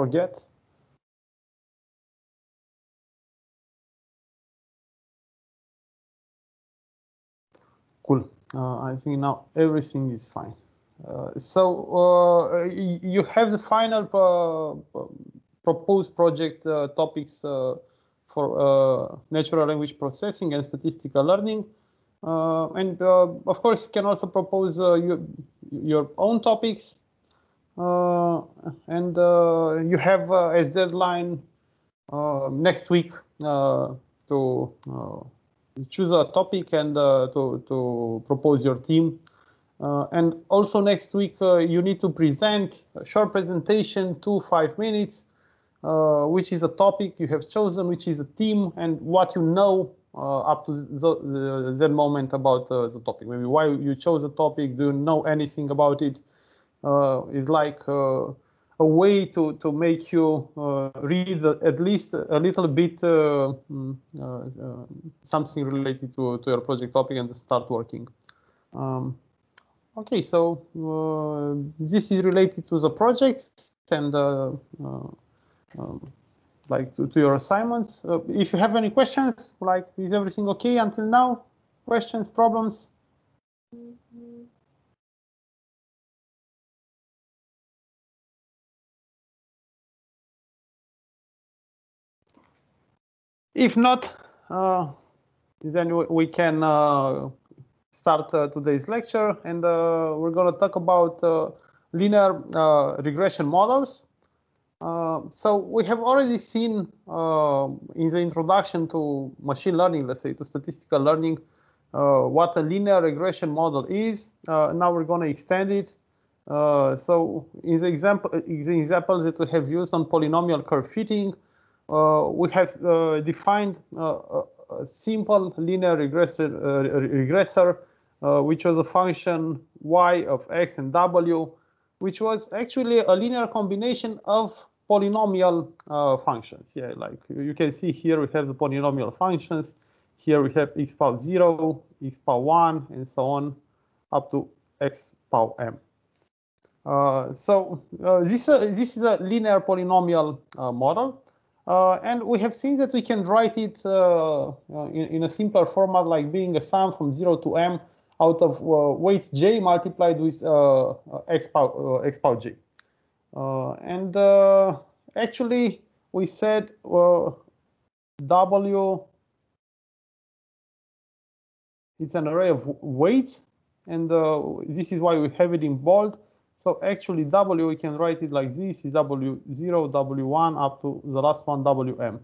forget. Cool. Uh, I think now everything is fine. Uh, so uh, you have the final uh, proposed project uh, topics uh, for natural language processing and statistical learning. and of course, you can also propose your, your own topics. Uh, and uh, you have uh, as deadline next week to choose a topic and uh, to, to propose your team. Uh, and also next week, uh, you need to present a short presentation, two, five minutes, which is a topic you have chosen, which is a team, and what you know up to the, that moment about the topic. Maybe why you chose a topic, do you know anything about it? It's like a way to, to make you uh, read at least a little bit uh, mm, uh, something related to, to your project topic and start working. Um, okay, so this is related to the projects and um, like to, to, your assignments. Uh, if you have any questions, like is everything okay until now? Questions, problems? If not, uh, then we can uh, start uh, today's lecture, and uh, we're going to talk about uh, linear uh, regression models. so we have already seen in the introduction to machine learning, let's say to statistical learning, what a linear regression model is. now we're going to extend it. so in the example, in the examples that we have used on polynomial curve fitting, uh, we have uh, defined uh, a simple linear regressor, regressor which was a function y of x and w, which was actually a linear combination of polynomial uh, functions. Yeah, like you can see here we have the polynomial functions. Here we have x power 0, x power 1, and so on up to x power m. Uh, so uh, this, this is a linear polynomial model. Uh, and we have seen that we can write it uh, uh, in, in, a simpler format, like being a sum from 0 to m out of weight j multiplied with x, power, x power j. and actually, we said w it's an array of weights, and uh, this is why we have it in bold. So actually W, we can write it like this, is W0, W1 up to the last one, WM.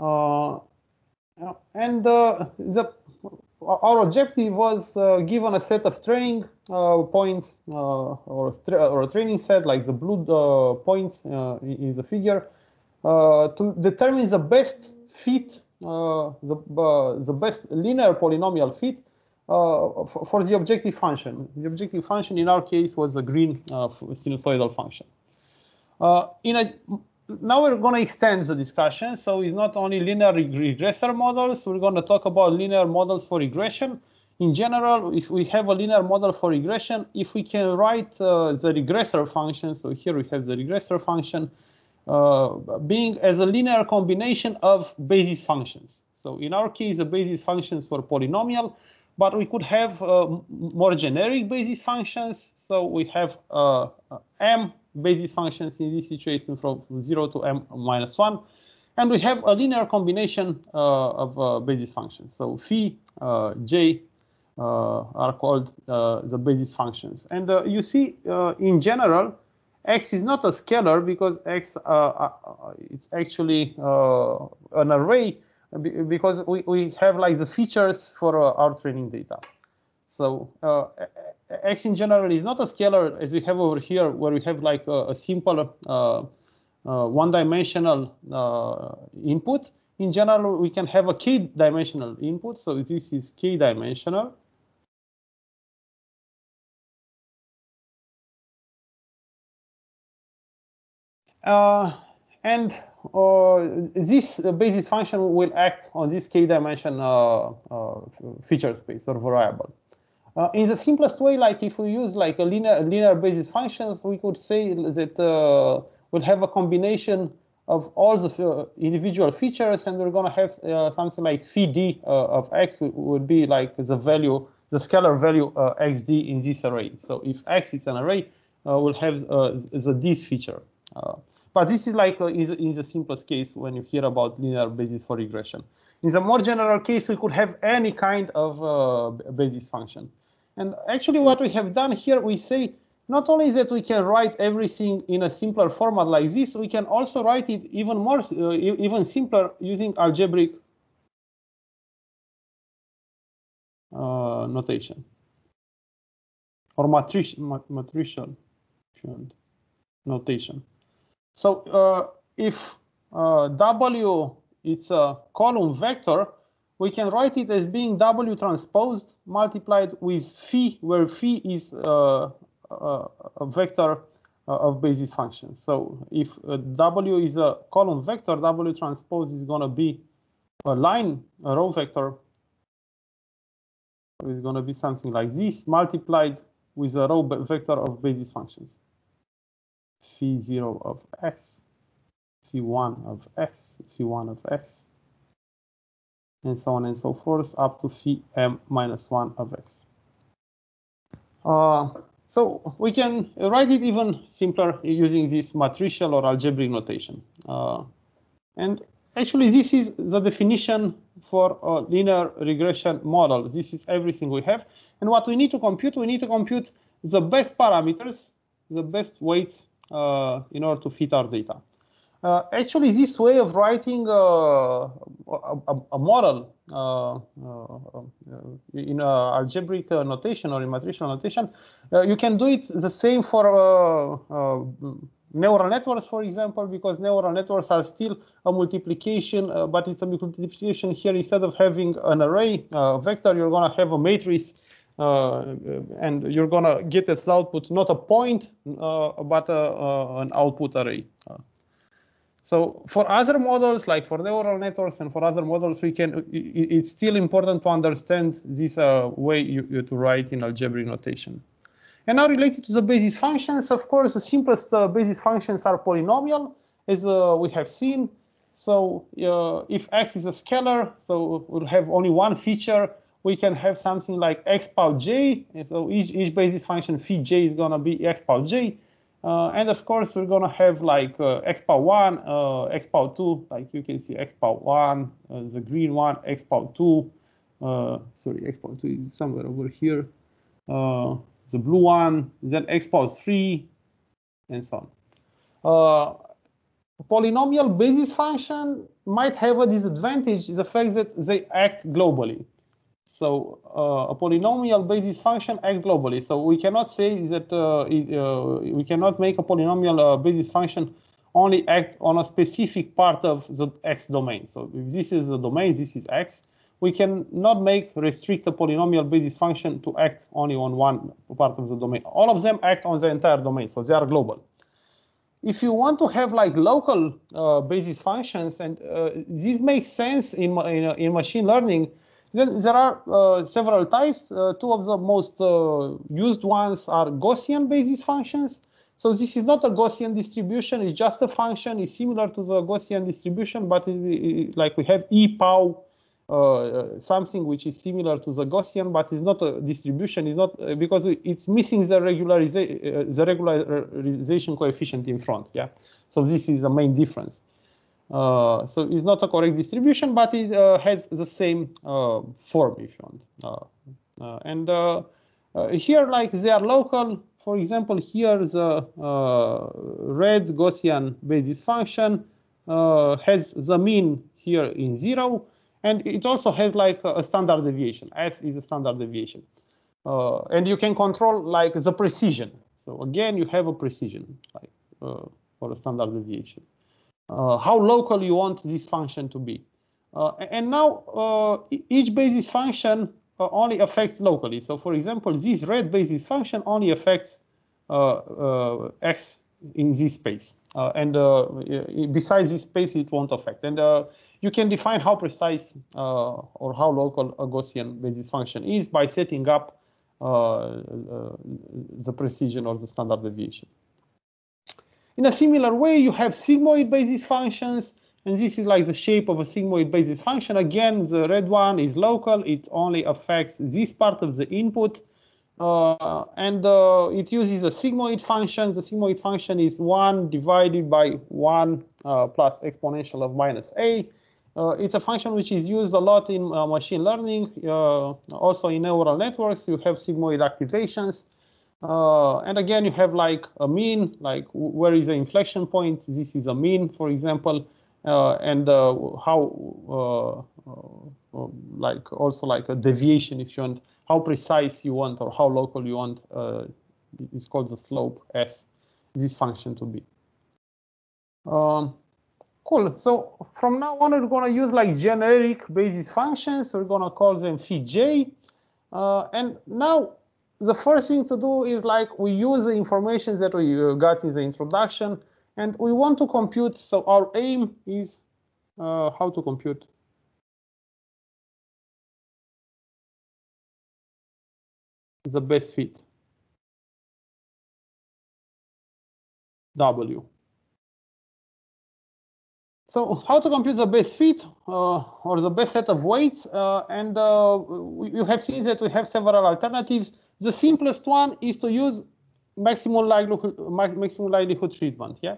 Uh, and uh, the, our objective was uh, given a set of training uh, points uh, or, or, a training set like the blue uh, points in, in, the figure to determine the best fit, the, the best linear polynomial fit uh, for the objective function. The objective function in our case was a green uh, sinusoidal function. Uh, in a, now we're going to extend the discussion. So it's not only linear regressor models. We're going to talk about linear models for regression. In general, if we have a linear model for regression, if we can write uh, the regressor function, so here we have the regressor function, uh, being as a linear combination of basis functions. So in our case, the basis functions for polynomial but we could have uh, more generic basis functions. So we have uh, m basis functions in this situation from 0 to m minus 1. And we have a linear combination uh, of uh, basis functions. So phi, uh, j uh, are called the basis functions. And you see, in general, x is not a scalar because x it's actually an array because we, we have like the features for uh, our training data. So uh, X in general is not a scalar as we have over here, where we have like a, a simple uh, uh one-dimensional uh, input. In general, we can have a k-dimensional input. So this is k-dimensional. Uh, and this basis function will act on this k-dimension uh, uh, feature space or variable. Uh, in the simplest way, like if we use like a linear linear basis functions, we could say that uh, we'll have a combination of all the uh, individual features, and we're going to have uh, something like phi d uh, of x would be like the value, the scalar value uh, xd in this array. So if x is an array, uh, we'll have uh, the this feature. But this is like in, in the simplest case when you hear about linear basis for regression. In the more general case, we could have any kind of basis function. And actually what we have done here, we say not only that we can write everything in a simpler format like this, we can also write it even more, uh, even simpler using algebraic uh, notation or matric matricial notation. So uh, if uh, W is a column vector, we can write it as being W transposed multiplied with phi, where phi is uh, a vector of basis functions. So if W is a column vector, W transpose is going to be a line, a row vector. So it's going to be something like this multiplied with a row vector of basis functions. Phi 0 of x, phi 1 of x, phi 1 of x, and so on and so forth up to phi m minus 1 of x. Uh, so we can write it even simpler using this matricial or algebraic notation. Uh, and actually, this is the definition for a linear regression model. This is everything we have. And what we need to compute, we need to compute the best parameters, the best weights in order to fit our data. Uh, actually, this way of writing uh, a, a, model uh, uh in algebraic notation or in matricial notation, uh, you can do it the same for uh, neural networks, for example, because neural networks are still a multiplication, but it's a multiplication here instead of having an array vector, you're going to have a matrix uh, and you're going to get as output not a point, uh, but an output array. So for other models, like for neural networks and for other models, we can. It's still important to understand this uh, way you, you, to write in algebraic notation. And now related to the basis functions, of course, the simplest uh, basis functions are polynomial, as uh, we have seen. So uh, if x is a scalar, so we'll have only one feature. We can have something like power j. So each, each basis function phi j is going to be power j. Uh, and of course, we're going to have like uh, x 1, uh, x 2, like you can see power 1, uh, the green one, power 2, uh, sorry, power 2 is somewhere over here, uh, the blue one, then power 3, and so on. polynomial basis function might have a disadvantage, the fact that they act globally. So uh, a polynomial basis function acts globally. So we cannot say that uh, it, uh, we cannot make a polynomial uh, basis function only act on a specific part of the x domain. So if this is the domain, this is x, we cannot make restrict a polynomial basis function to act only on one part of the domain. All of them act on the entire domain, so they are global. If you want to have like local uh, basis functions, and uh, this makes sense in, in, in machine learning, then there are uh, several types. Uh, two of the most uh, used ones are Gaussian basis functions. So this is not a Gaussian distribution, it's just a function. It's similar to the Gaussian distribution, but it, it, like we have e pow uh, something which is similar to the Gaussian, but it's not a distribution. It's not uh, because it's missing the regularization uh, the regularization coefficient in front. Yeah, so this is the main difference. Uh, so it's not a correct distribution, but it uh, has the same uh, form, if you want. And here, like they are local. For example, here the red Gaussian basis function has the mean here in zero, and it also has like a standard deviation. S is a standard deviation. Uh, and you can control like the precision. So again, you have a precision like uh, for a standard deviation how local you want this function to be. Uh, and now uh, each basis function uh, only affects locally. So for example, this red basis function only affects uh, uh, x in this space. and besides this space, it won't affect. And you can define how precise or how local a Gaussian basis function is by setting up the precision or the standard deviation. In a similar way, you have sigmoid basis functions, and this is like the shape of a sigmoid basis function. Again, the red one is local. It only affects this part of the input. Uh, and uh, it uses a sigmoid function. The sigmoid function is 1 divided by 1 uh, plus exponential of minus a. Uh, it's a function which is used a lot in uh, machine learning. Uh, also in neural networks, you have sigmoid activations. And again, you have like a mean, like where is the inflection point? This is a mean, for example. and how, like also like a deviation, if you want, how precise you want or how local you want. Uh, it's called the slope s, this function to be. Um, cool. So from now on, we're going to use like generic basis functions. We're going to call them phi j. Uh, and now the first thing to do is like we use the information that we uh, got in the introduction and we want to compute. So our aim is uh, how to compute the best fit. W. So how to compute the best fit uh, or the best set of weights? Uh, and uh, you have seen that we have several alternatives. The simplest one is to use maximum likelihood, maximum likelihood treatment. Yeah,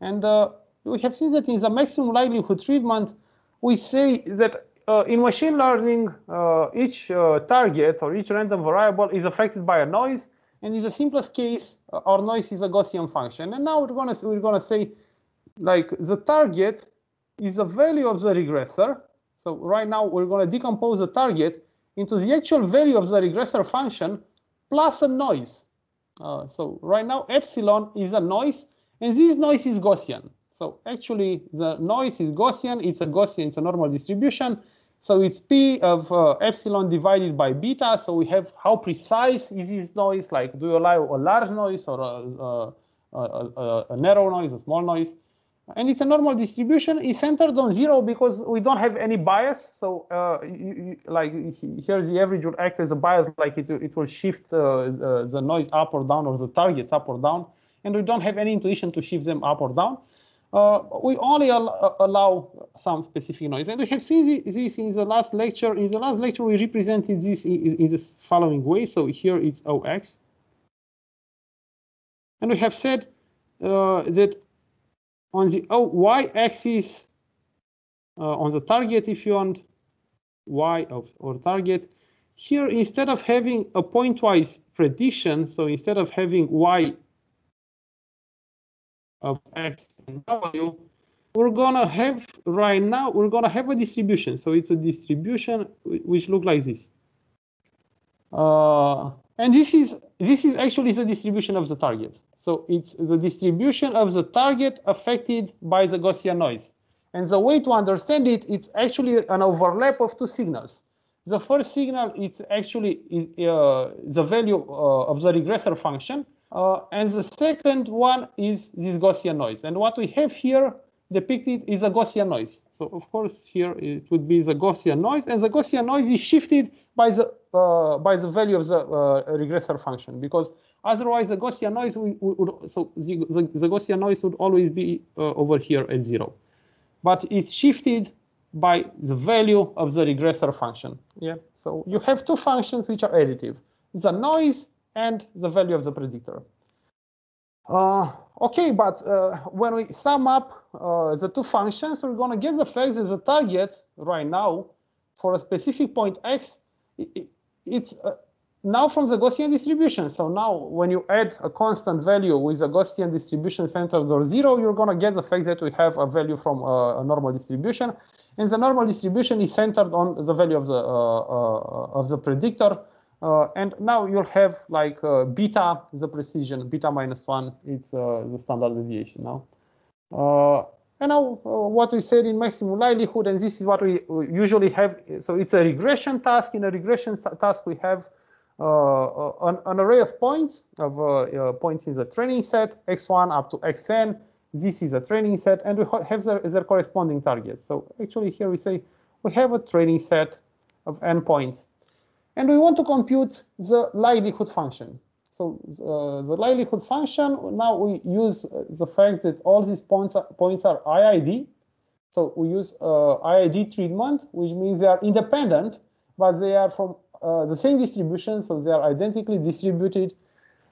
and uh, we have seen that in the maximum likelihood treatment, we say that uh, in machine learning, uh, each uh, target or each random variable is affected by a noise. And in the simplest case, uh, our noise is a Gaussian function. And now we're gonna we're gonna say, like the target is the value of the regressor. So right now we're gonna decompose the target into the actual value of the regressor function plus a noise. Uh, so right now epsilon is a noise, and this noise is Gaussian. So actually, the noise is Gaussian. It's a Gaussian, it's a normal distribution. So it's P of uh, epsilon divided by beta. So we have how precise is this noise? Like, do you allow a large noise or a, a, a, a narrow noise, a small noise? And it's a normal distribution. It's centered on zero because we don't have any bias. So uh, you, you, like here, the average will act as a bias, like it, it will shift uh, the, the noise up or down or the targets up or down. And we don't have any intuition to shift them up or down uh, we only al uh, allow some specific noise. And we have seen this in the last lecture. In the last lecture, we represented this in, in this following way. So here it's OX. And we have said uh, that on the oh, y-axis, uh, on the target, if you want, y of or target, here instead of having a pointwise prediction, so instead of having y of x and w, we're gonna have right now, we're gonna have a distribution. So it's a distribution which look like this. Uh, and this is this is actually the distribution of the target. So it's the distribution of the target affected by the Gaussian noise. And the way to understand it, it's actually an overlap of two signals. The first signal is actually uh, the value uh, of the regressor function, uh, and the second one is this Gaussian noise. And what we have here depicted is a Gaussian noise. So of course here it would be the Gaussian noise, and the Gaussian noise is shifted by the uh, by the value of the uh, regressor function because otherwise the Gaussian noise would, would so the, the, the, Gaussian noise would always be uh, over here at zero, but it's shifted by the value of the regressor function. Yeah. So you have two functions which are additive: the noise and the value of the predictor. Uh, okay, but uh, when we sum up uh, the two functions, we're going to get the fact that the target right now for a specific point x, it's uh, now from the Gaussian distribution. So now when you add a constant value with a Gaussian distribution centered on zero, you're going to get the fact that we have a value from uh, a normal distribution. And the normal distribution is centered on the value of the, uh, of the predictor. Uh, and now you'll have like uh, beta, the precision, beta minus one, it's uh, the standard deviation now. Uh, and now uh, what we said in maximum likelihood, and this is what we usually have. So it's a regression task. In a regression task, we have uh, an, an, array of points, of points in the training set, x1 up to xn. This is a training set, and we have their corresponding targets. So actually here we say we have a training set of n points and we want to compute the likelihood function. So uh, the likelihood function, now we use the fact that all these points are, points are IID. So we use uh, IID treatment, which means they are independent, but they are from uh, the same distribution, so they are identically distributed.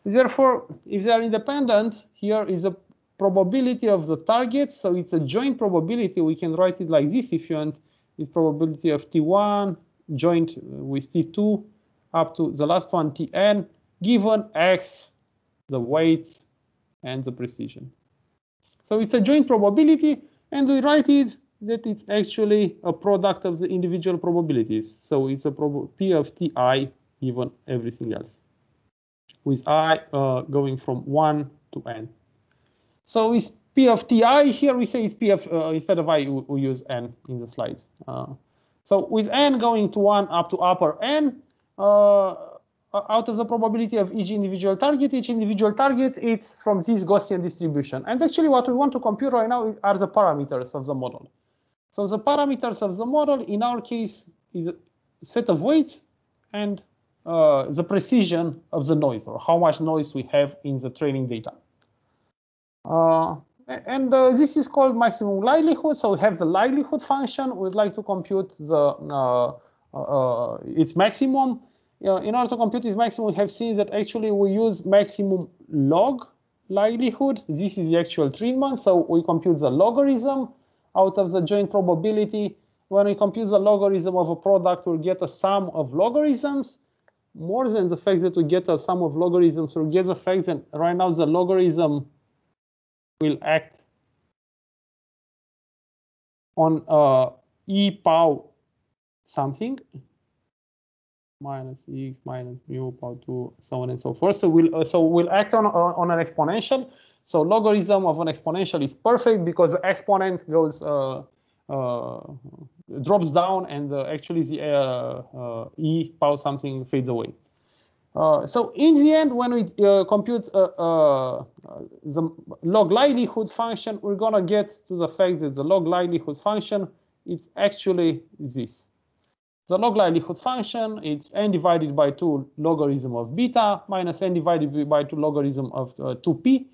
Therefore, if they are independent, here is a probability of the target. So it's a joint probability. We can write it like this if you want. It's probability of T1 joint with T2 up to the last one, Tn, given X, the weights, and the precision. So it's a joint probability, and we write it that it's actually a product of the individual probabilities. So it's a P of Ti given everything else, with i uh, going from 1 to n. So it's P of Ti, here we say it's P of, uh, instead of i, we, we, use n in the slides. Uh, so with n going to 1 up to upper n, uh, out of the probability of each individual target, each individual target it's from this Gaussian distribution. And actually what we want to compute right now are the parameters of the model. So the parameters of the model in our case is a set of weights and uh, the precision of the noise or how much noise we have in the training data. Uh, and uh, this is called maximum likelihood. So we have the likelihood function. We'd like to compute the uh, uh, its maximum. in order to compute its maximum, we have seen that actually we use maximum log likelihood. This is the actual treatment. So we compute the logarithm out of the joint probability. When we compute the logarithm of a product, we'll get a sum of logarithms. More than the fact that we get a sum of logarithms, we'll get the fact that right now the logarithm will act on uh, e power something minus x minus mu power 2 so on and so forth so we'll uh, so we'll act on on an exponential so logarithm of an exponential is perfect because the exponent goes uh, uh, drops down and uh, actually the uh, e power something fades away. so in the end, when we compute the log likelihood function, we're gonna get to the fact that the log likelihood function it's actually this. The log likelihood function, it's n divided by 2 logarithm of beta minus n divided by 2 logarithm of uh, 2p.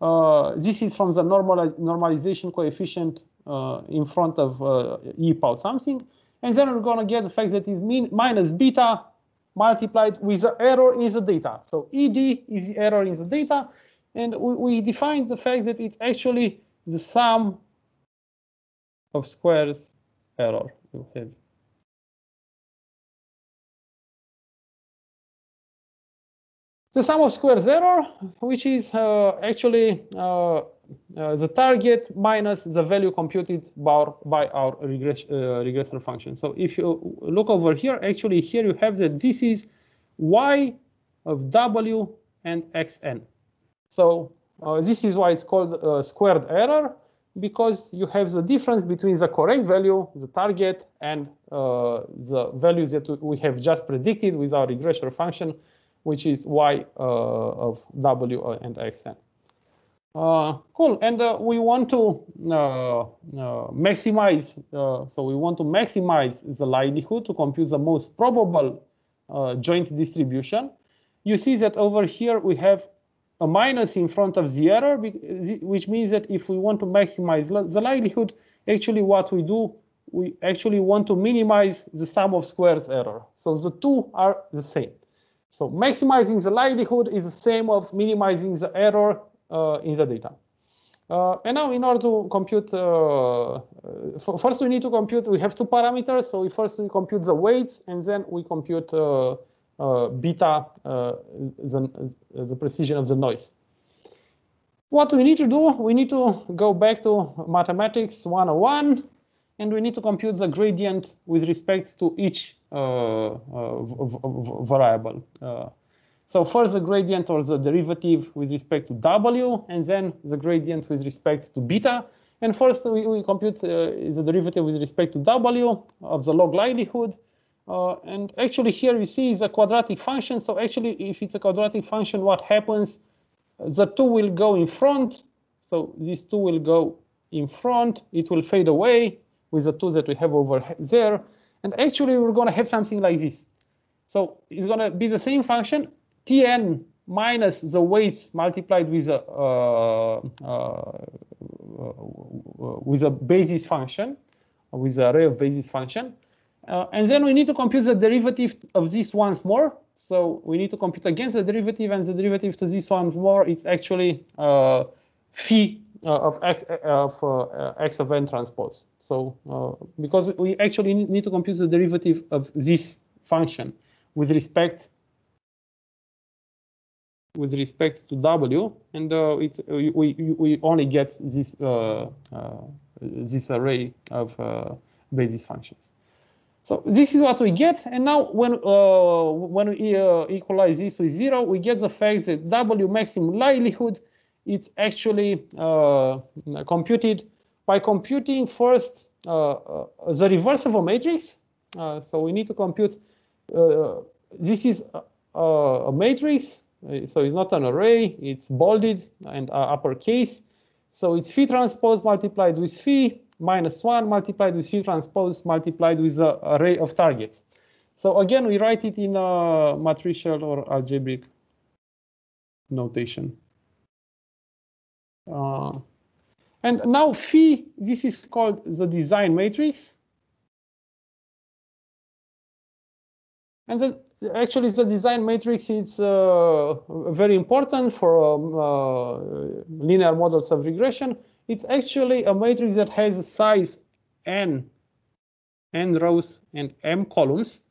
Uh, this is from the normal, normalization coefficient uh, in front of uh, e power something. And then we're going to get the fact that is mean minus beta multiplied with the error in the data. So ED is the error in the data. And we, we define the fact that it's actually the sum of squares error you have. The sum of squares error, which is uh, actually uh, uh, the target minus the value computed by, by our regress, uh, regressor function. So if you look over here, actually here you have that this is y of w and xn. So uh, this is why it's called uh, squared error, because you have the difference between the correct value, the target, and the values that we have just predicted with our regressor function which is y uh, of w and xn. Uh, cool, and uh, we want to uh, uh maximize, uh, so we want to maximize the likelihood to compute the most probable joint distribution. You see that over here we have a minus in front of the error, which means that if we want to maximize the likelihood, actually what we do, we actually want to minimize the sum of squares error. So the two are the same. So maximizing the likelihood is the same of minimizing the error uh, in the data. Uh, and now in order to compute, uh, uh first we need to compute, we have two parameters. So we first we compute the weights and then we compute uh, uh, beta, the, the precision of the noise. What we need to do, we need to go back to mathematics 101 and we need to compute the gradient with respect to each variable. Uh, so first the gradient or the derivative with respect to w, and then the gradient with respect to beta. And first we, we compute the derivative with respect to w of the log likelihood. Uh, and actually here you see is a quadratic function. So actually if it's a quadratic function, what happens? The two will go in front. So these two will go in front. It will fade away with the two that we have over there. And actually, we're going to have something like this. So it's going to be the same function, tn minus the weights multiplied with a uh, uh, with a basis function, with an array of basis function. Uh, and then we need to compute the derivative of this once more. So we need to compute against the derivative, and the derivative to this one more, it's actually uh, phi of, x, of uh, x of n transpose. So uh, because we actually need to compute the derivative of this function with respect with respect to w, and uh, it's we we only get this uh, uh, this array of basis functions. So this is what we get, and now when when we equalize this with zero, we get the fact that w maximum likelihood it's actually uh, computed by computing first uh, uh, the reverse of a matrix. so we need to compute this is a, a matrix uh, so it's not an array, it's bolded and uh, uppercase. So it's phi transpose multiplied with phi minus 1 multiplied with phi transpose multiplied with the array of targets. So again, we write it in a matricial or algebraic notation. Uh, and now phi, this is called the design matrix. And the actually the design matrix is uh, very important for um, uh, linear models of regression. It's actually a matrix that has a size n, n rows and m columns.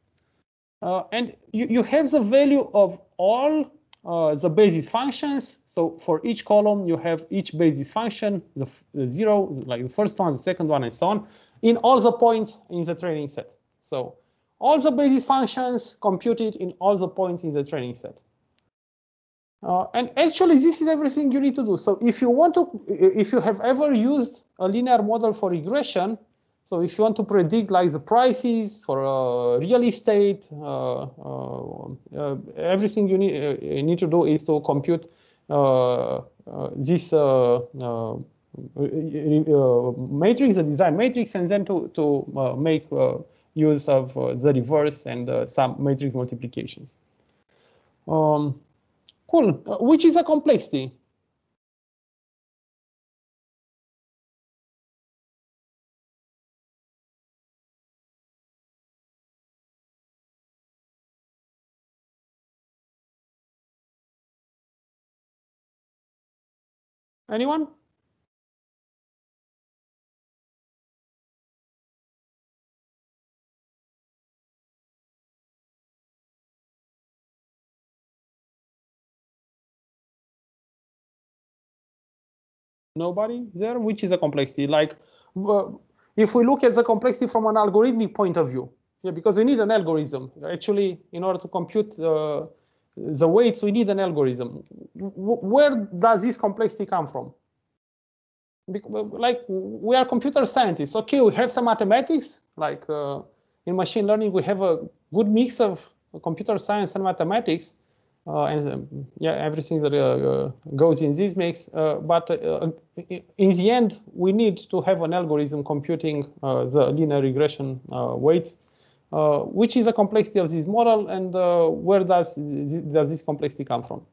Uh, and you, you have the value of all uh, the basis functions. So for each column, you have each basis function, the, the zero, like the first one, the second one, and so on, in all the points in the training set. So all the basis functions computed in all the points in the training set. Uh, and actually, this is everything you need to do. So if you want to, if you have ever used a linear model for regression, so if you want to predict like the prices for uh, real estate, uh, uh, uh everything you need, uh, you need to do is to compute this matrix, the design matrix, and then to to make use of uh, the reverse and uh, some matrix multiplications. Um, cool. Uh, which is a complexity? Anyone? Nobody there? Which is a complexity? Like, uh, if we look at the complexity from an algorithmic point of view, yeah, because we need an algorithm. Actually, in order to compute uh, the weights, we need an algorithm. where does this complexity come from? Like, we are computer scientists. Okay, we have some mathematics. Like uh, in machine learning, we have a good mix of computer science and mathematics. Uh, and um, yeah, everything that uh, goes in this mix. Uh, but in the end, we need to have an algorithm computing the linear regression weights, Uh, which is the complexity of this model, and uh, where does does this complexity come from?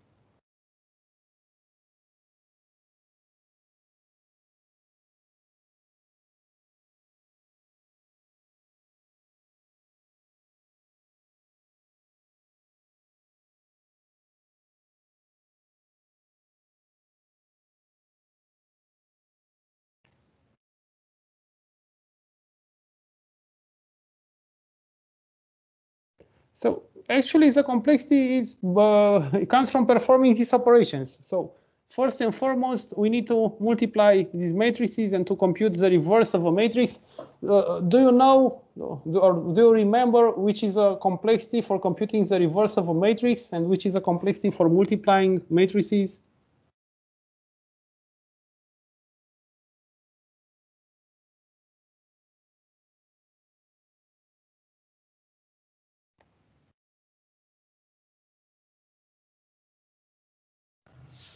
So actually the complexity is, uh, it comes from performing these operations. So first and foremost, we need to multiply these matrices and to compute the reverse of a matrix. Uh, do you know, or do you remember which is a complexity for computing the reverse of a matrix and which is a complexity for multiplying matrices?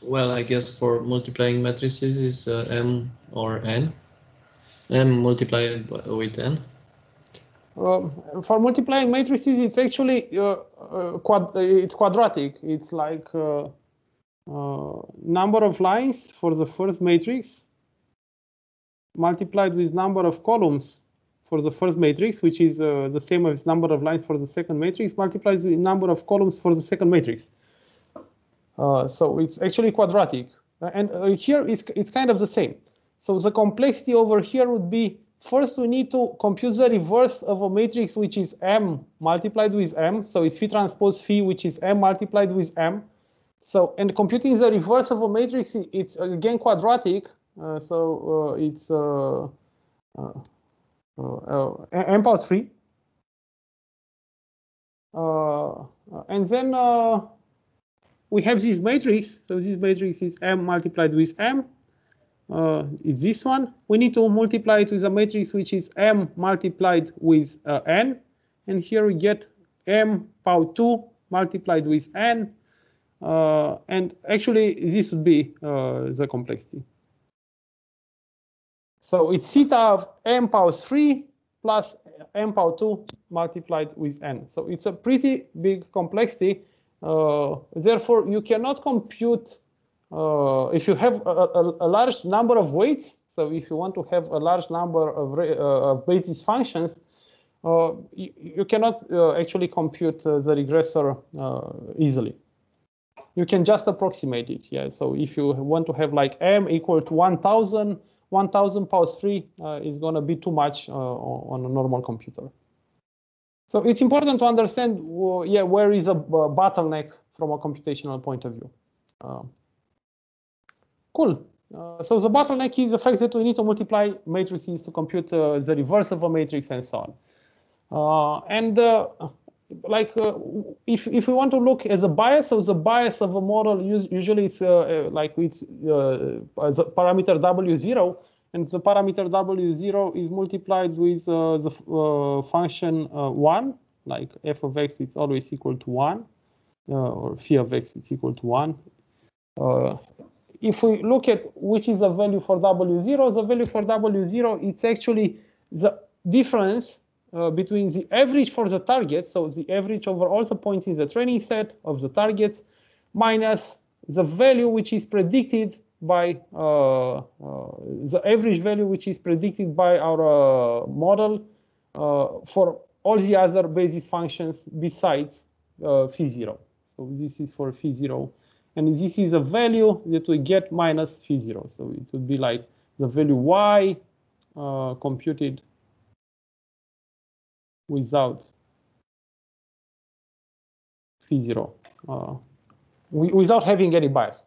Well, I guess for multiplying matrices is uh, m or n. m multiplied with n. Um, for multiplying matrices, it's actually uh, uh, quad it's quadratic. It's like uh, uh, number of lines for the first matrix multiplied with number of columns for the first matrix, which is the same as number of lines for the second matrix, multiplied with number of columns for the second matrix. Uh, so it's actually quadratic. And uh, here it's, it's kind of the same. So the complexity over here would be, first we need to compute the reverse of a matrix, which is M multiplied with M. So it's phi transpose phi, which is M multiplied with M. So, and computing the reverse of a matrix, it's again quadratic. Uh, so uh, it's uh, m power 3. and then we have this matrix. So this matrix is M multiplied with M. Uh, is this one. We need to multiply it with a matrix which is M multiplied with uh, N. And here we get M power 2 multiplied with N. Uh, and actually, this would be the complexity. So it's theta of m power 3 plus m power 2 multiplied with n. So it's a pretty big complexity. Uh, therefore, you cannot compute uh, if you have a, a, a, large number of weights. So if you want to have a large number of, uh, of basis functions, you, you, cannot actually compute the regressor easily. You can just approximate it. Yeah. So if you want to have like m equal to 1,000 1000 power 3 uh, is going to be too much uh, on a normal computer. So it's important to understand, yeah, where is a bottleneck from a computational point of view. Um, cool. Uh, so the bottleneck is the fact that we need to multiply matrices to compute uh, the reverse of a matrix and so on. Uh, and uh, like if if we want to look at the bias, so the bias of a model usually it's like it's the parameter w0, and the parameter w0 is multiplied with uh, the uh, function uh, 1, like f of x it's always equal to 1, or phi of x it's equal to 1. if we look at which is the value for w0, the value for w0 it's actually the difference uh, between the average for the target, so the average over all the points in the training set of the targets, minus the value which is predicted by uh, uh, the average value which is predicted by our uh, model for all the other basis functions besides phi zero. So this is for phi zero. And this is a value that we get minus phi zero. So it would be like the value y uh, computed without phi zero, uh, without having any bias.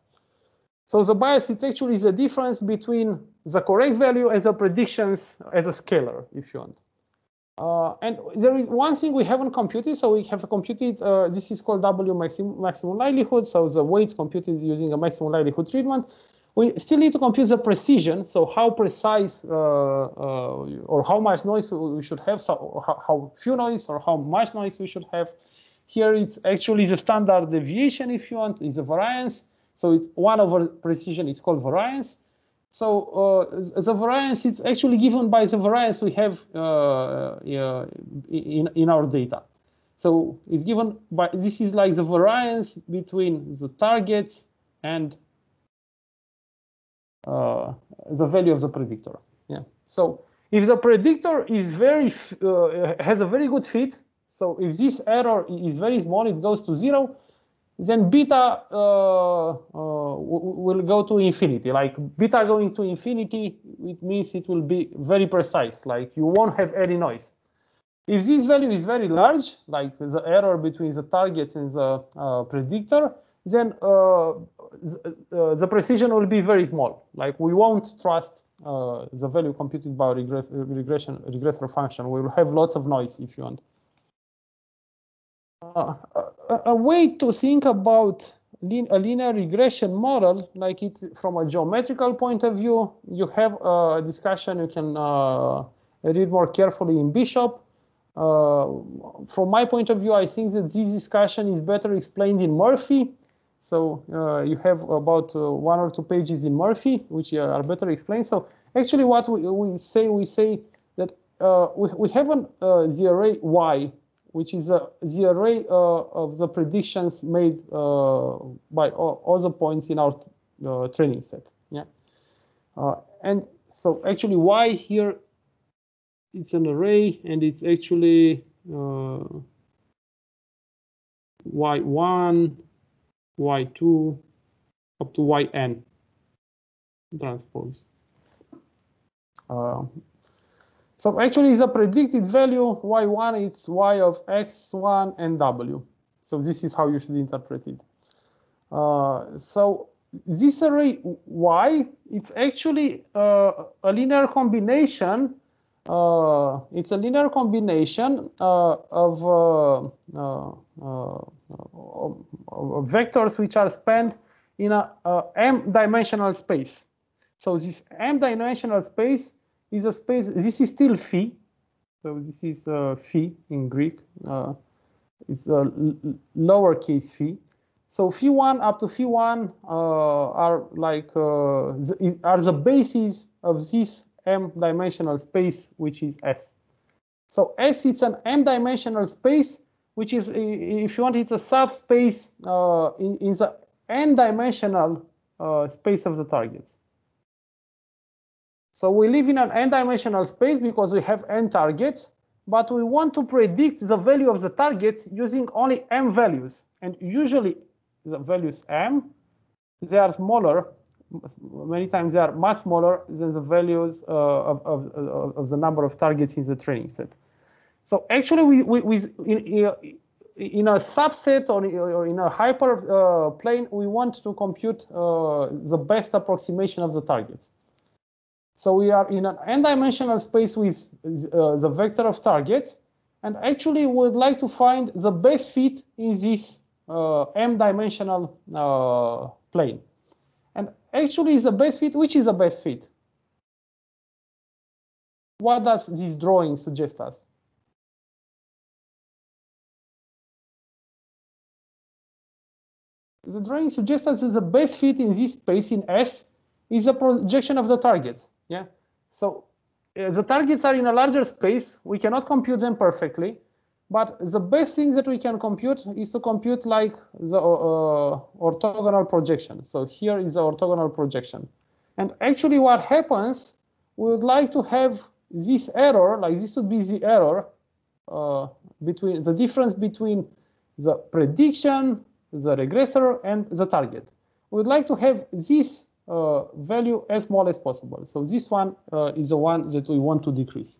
So the bias is actually the difference between the correct value and the predictions as a scalar, if you want. Uh, and there is one thing we haven't computed. So we have computed, uh, this is called W maximum, maximum likelihood. So the weights computed using a maximum likelihood treatment. We still need to compute the precision. So how precise uh, uh or how much noise we should have, so how, how few noise or how much noise we should have. Here it's actually the standard deviation, if you want, is a variance. So it's one over precision is called variance. So uh, the variance is actually given by the variance we have uh, in, in our data. So it's given by, this is like the variance between the target and uh, the value of the predictor. Yeah. So if the predictor is very, uh, has a very good fit, so if this error is very small, it goes to zero, then beta uh, uh, will go to infinity. Like beta going to infinity, it means it will be very precise, like you won't have any noise. If this value is very large, like the error between the targets and the uh, predictor, then uh, uh, the precision will be very small. Like we won't trust uh, the value computed by regress regression regressor function. We will have lots of noise if you want. Uh, a, way to think about lin a linear regression model, like it's from a geometrical point of view, you have a discussion you can uh, read more carefully in Bishop. Uh, from my point of view, I think that this discussion is better explained in Murphy. So uh, you have about uh, one or two pages in Murphy, which are better explained. So actually what we, we say, we say that uh, we, we have an, the array Y which is uh, the array uh, of the predictions made uh, by all, all, the points in our training set. Yeah, and so actually, y here it's an array, and it's actually y1, y2, up to yn transpose. Uh, so actually it's a predicted value y1 it's y of x1 and w. So this is how you should interpret it. Uh, so this array y, it's actually uh, a linear combination. Uh, it's a linear combination uh, of, uh, of, vectors which are spanned in a, a m-dimensional space. So this m-dimensional space is a space, this is still phi. So this is uh, phi in Greek. Uh, it's a lowercase phi. So phi 1 up to phi 1 uh, are like uh, are the bases of this m-dimensional space, which is S. So S it's an m-dimensional space, which is, if you want, it's a subspace uh, in, in the n-dimensional uh, space of the targets. So we live in an n-dimensional space because we have n targets, but we want to predict the value of the targets using only m values. And usually the values m, they are smaller. Many times they are much smaller than the values uh, of, of, of, the number of targets in the training set. So actually, we, we, we in, in a subset or, in a hyper uh, we want to compute uh, the best approximation of the targets. So we are in an n-dimensional space with uh, the vector of targets, and actually we would like to find the best fit in this uh, m-dimensional uh, plane. And actually the best fit, which is the best fit? What does this drawing suggest us? The drawing suggests us that the best fit in this space in S is a projection of the targets. Yeah. So uh, the targets are in a larger space. We cannot compute them perfectly, but the best thing that we can compute is to compute like the uh, orthogonal projection. So here is the orthogonal projection. And actually what happens, we would like to have this error, like this would be the error uh, between the difference between the prediction, the regressor, and the target. We would like to have this uh, value as small as possible. So this one uh, is the one that we want to decrease.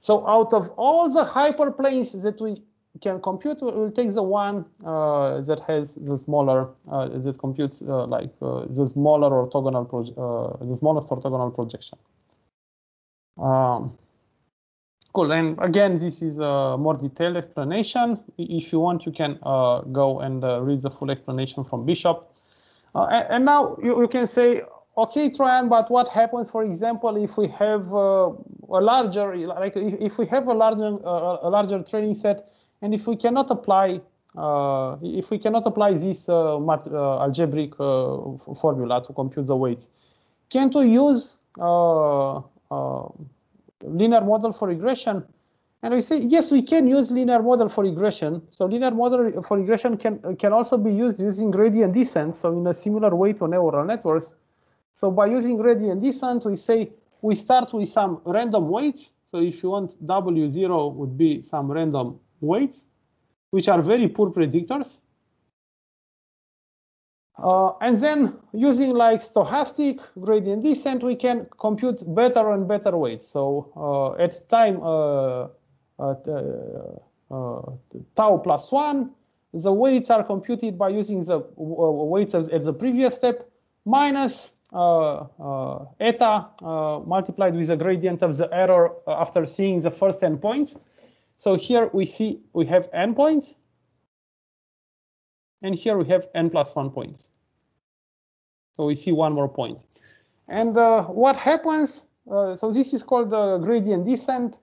So out of all the hyperplanes that we can compute, we'll take the one uh, that has the smaller, uh, that computes uh, like uh, the smaller orthogonal, the smallest orthogonal projection. Um, cool, and again, this is a more detailed explanation. If you want, you can go and read the full explanation from Bishop. Uh, and, and, now you, you, can say, okay, Traian, but what happens, for example, if we have uh, a larger, like if, if, we have a larger, uh, a larger training set, and if we cannot apply, uh, if we cannot apply this uh, algebraic formula to compute the weights, can't we use linear model for regression? And we say, yes, we can use linear model for regression. So linear model for regression can, can also be used using gradient descent, so in a similar way to neural networks. So by using gradient descent, we say we start with some random weights. So if you want W0 would be some random weights, which are very poor predictors. Uh, and then using like stochastic gradient descent, we can compute better and better weights. So uh, at time uh, Uh, uh, uh, tau plus one. The weights are computed by using the uh, weights at the previous step minus eta multiplied with the gradient of the error after seeing the first 10 points. So here we see we have n points, and here we have n plus one points. So we see one more point. And uh, what happens, uh, so this is called the gradient descent.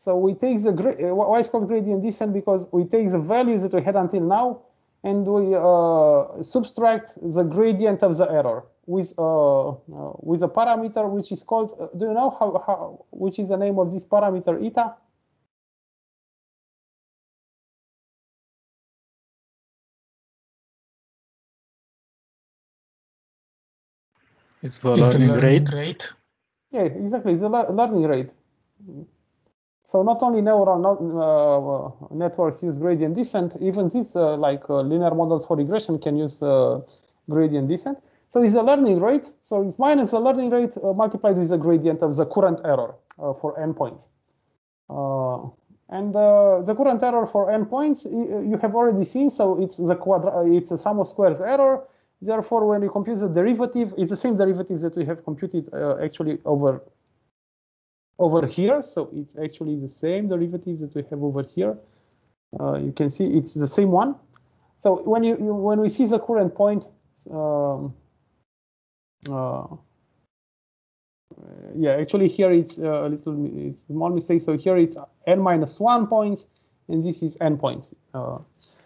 So we take the, uh, why it's called gradient descent? Because we take the values that we had until now and we uh, subtract the gradient of the error with, uh, uh, with a parameter which is called, uh, do you know how, how, which is the name of this parameter eta? It's the learning, learning rate. rate. Yeah, exactly. It's the learning rate. So not only neural uh, networks use gradient descent, even these uh, like uh, linear models for regression can use uh, gradient descent. So it's a learning rate. So it's minus the learning rate uh, multiplied with the gradient of the current error uh, for n points. and the current error for n points you have already seen. So it's the quadra it's a sum of squares error. Therefore, when you compute the derivative, it's the same derivative that we have computed actually over over here. So it's actually the same derivatives that we have over here. Uh, you can see it's the same one. So when you, you when we see the current point, um, uh, yeah, actually here it's uh, a little it's a small mistake. So here it's n minus one points, and this is n points. Uh,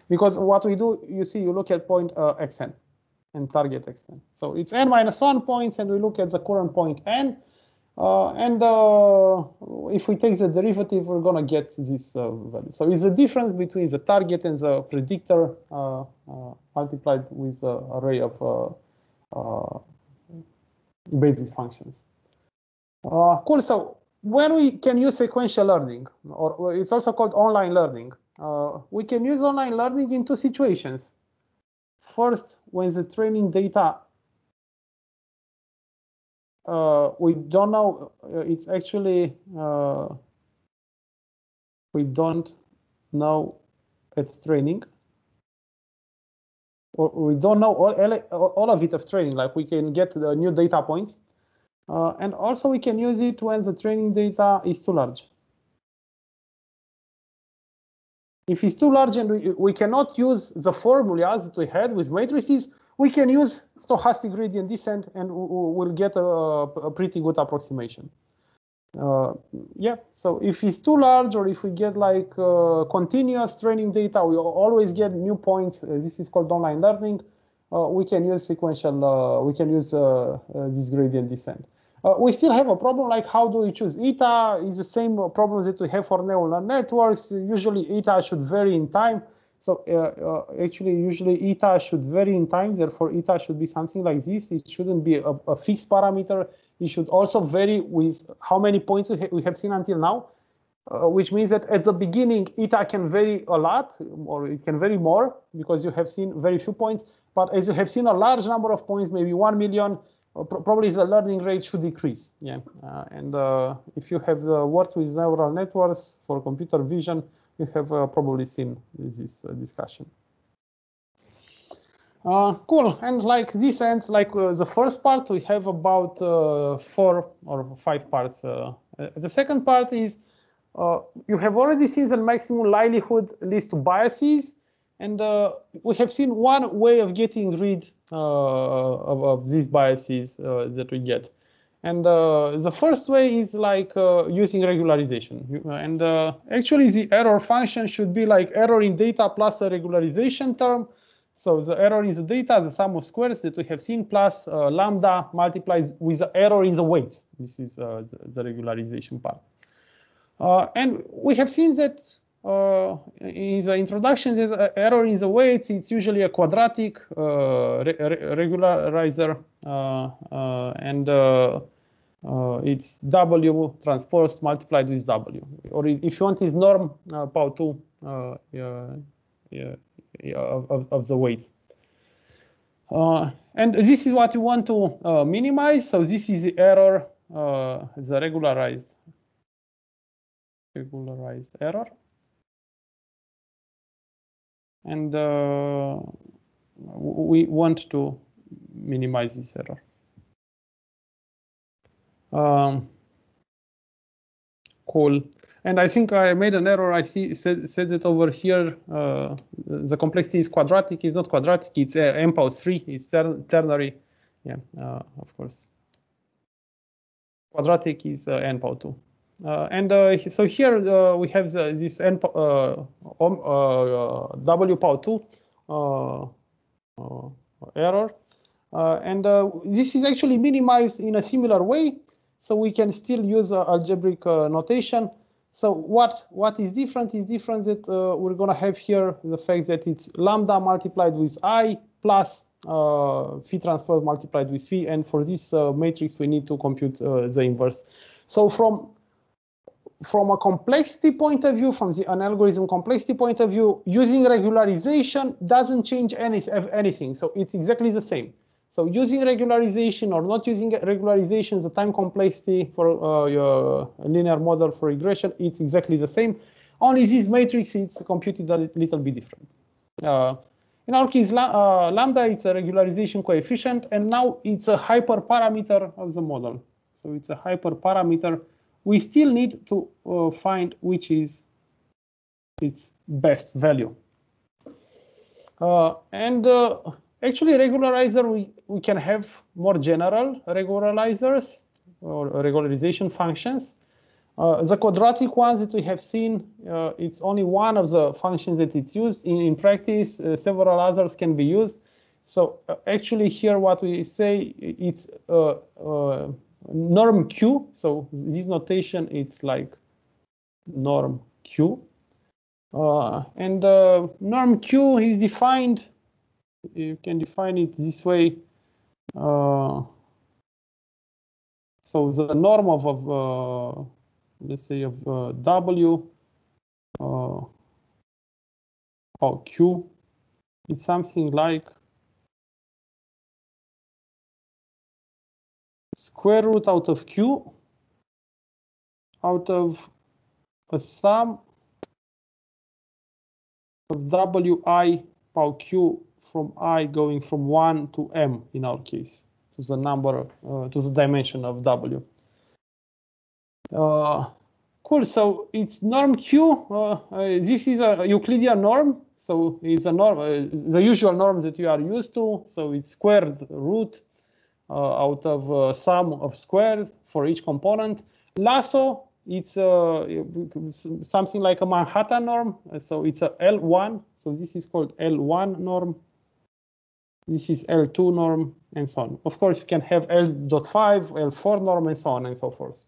because what we do, you see, you look at point uh, xn and target xn. So it's n minus one points, and we look at the current point n, and uh, if we take the derivative, we're going to get this uh, value. So it's the difference between the target and the predictor uh, uh, multiplied with the array of uh, basis functions. cool. So when we can use sequential learning, or it's also called online learning, we can use online learning in two situations. First, when the training data uh, we don't know. Uh, it's actually uh, we don't know at training, or we don't know all all of it of training. Like we can get the new data points, uh, and also we can use it when the training data is too large. If it's too large and we, we cannot use the formulas that we had with matrices, we can use stochastic gradient descent and we'll get a, a pretty good approximation. Uh, yeah, so if it's too large or if we get like uh, continuous training data, we always get new points. Uh, this is called online learning. Uh, we can use sequential, uh, we can use uh, this gradient descent. we still have a problem like how do we choose eta? It's the same problems that we have for neural networks. Usually eta should vary in time. So uh, uh, actually, usually eta should vary in time. Therefore, eta should be something like this. It shouldn't be a, a fixed parameter. It should also vary with how many points we, ha we have seen until now, uh, which means that at the beginning, eta can vary a lot, or it can vary more because you have seen very few points. But as you have seen a large number of points, maybe 1 million, uh, probably the learning rate should decrease. Yeah, uh, and uh, if you have worked with neural networks for computer vision, you have uh, probably seen this uh, discussion. Uh, cool, and like this ends, like uh, the first part, we have about uh, four or five parts. Uh, the second part is you have already seen the maximum likelihood leads to biases, and we have seen one way of getting rid of, of, these biases that we get. And uh, the first way is like uh, using regularization. And uh, actually, the error function should be like error in data plus a regularization term. So the error in the data, the sum of squares that we have seen, plus uh, lambda multiplied with the error in the weights. This is uh, the, the, regularization part. Uh, and we have seen that in the introduction, there's an error in the weights. It's usually a quadratic re regularizer. and uh, it's W transpose multiplied with W. Or if you want, is norm uh, power 2 uh, yeah, of, of the weights. Uh, and this is what you want to uh, minimize. So this is the error, uh, the regularized, regularized error. And we want to minimize this error. Um, cool. And I think I made an error. I see said, said it over here. Uh, the complexity is quadratic. It's not quadratic. It's uh, m power 3. It's ter ternary. Yeah, uh, of course. Quadratic is uh, n power 2. Uh, and uh, so here uh, we have the, this n w power 2 error. and this is actually minimized in a similar way so we can still use uh, algebraic uh, notation. So what, what is different is different that uh, we're going to have here the fact that it's lambda multiplied with i plus uh, phi transpose multiplied with phi. And for this uh, matrix, we need to compute uh, the inverse. So from from a complexity point of view, from the an algorithm complexity point of view, using regularization doesn't change any, anything. So it's exactly the same. So using regularization or not using regularization, the time complexity for uh, your linear model for regression, it's exactly the same. Only this matrix is computed a little bit different. Uh, in our case, uh, lambda, it's a regularization coefficient, and now it's a hyperparameter of the model. So it's a hyperparameter. We still need to uh, find which is its best value. Uh, and uh, actually, regularizer, we, we can have more general regularizers or regularization functions. Uh, the quadratic ones that we have seen, uh, it's only one of the functions that it's used. In, in practice, uh, several others can be used. So uh, actually here what we say, it's uh, uh, norm Q. So this notation, it's like norm Q. and norm Q is defined, you can define it this way. so the norm of, of let's say of uh, W uh, or Q, it's something like square root out of Q out of a sum of Wi power Q from i going from 1 to m in our case, to the number, uh, to the dimension of W. Uh, cool. So it's norm Q. Uh, uh, this is a Euclidean norm. So it's a norm, the usual norm that you are used to. So it's squared root out of sum of squared for each component. Lasso, it's uh, something like a Manhattan norm. So it's a L1. So this is called L1 norm. This is L2 norm and so on. Of course, you can have L.5, L4 norm and so on and so forth.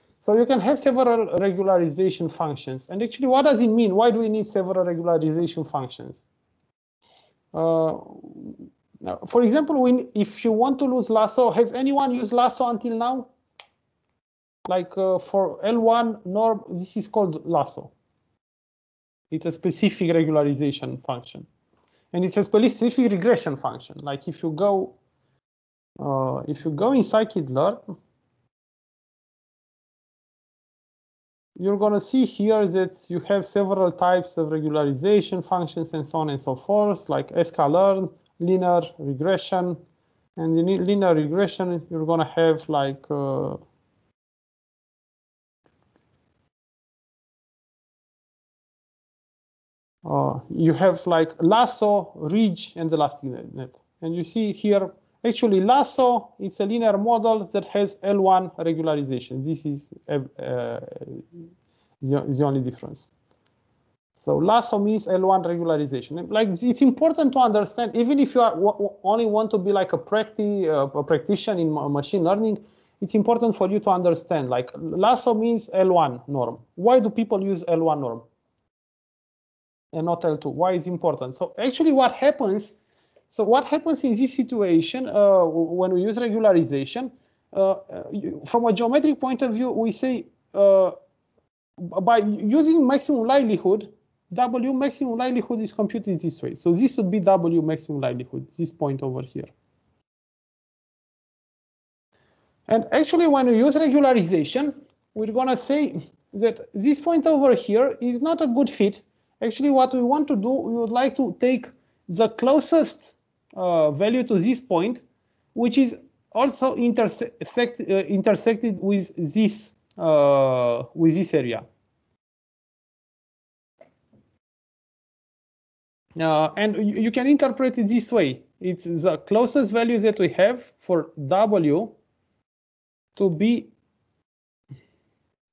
So you can have several regularization functions. And actually, what does it mean? Why do we need several regularization functions? Uh, for example, when, if you want to use lasso, has anyone used lasso until now? Like uh, for L1 norm, this is called lasso. It's a specific regularization function. And it's a specific regression function. Like if you go, uh, if you go in scikit-learn, you're going to see here that you have several types of regularization functions and so on and so forth, like sklearn, linear regression. And in linear regression, you're going to have like uh, you have like lasso, ridge, and elastic net. And you see here Actually, Lasso, it's a linear model that has L1 regularization. This is uh, the, the only difference. So lasso means L1 regularization. Like it's important to understand, even if you are, only want to be like a, practi, uh, a practitioner in machine learning, it's important for you to understand. Like lasso means L1 norm. Why do people use L1 norm and not L2? Why is important? So actually, what happens so what happens in this situation uh, when we use regularization? Uh, from a geometric point of view, we say uh, by using maximum likelihood, W maximum likelihood is computed this way. So this would be W maximum likelihood, this point over here. And actually, when we use regularization, we're going to say that this point over here is not a good fit. Actually, what we want to do, we would like to take the closest uh, value to this point, which is also intersect, uh, intersected with this uh, with this area. Uh, and you, you, can interpret it this way. It's the closest value that we have for W to be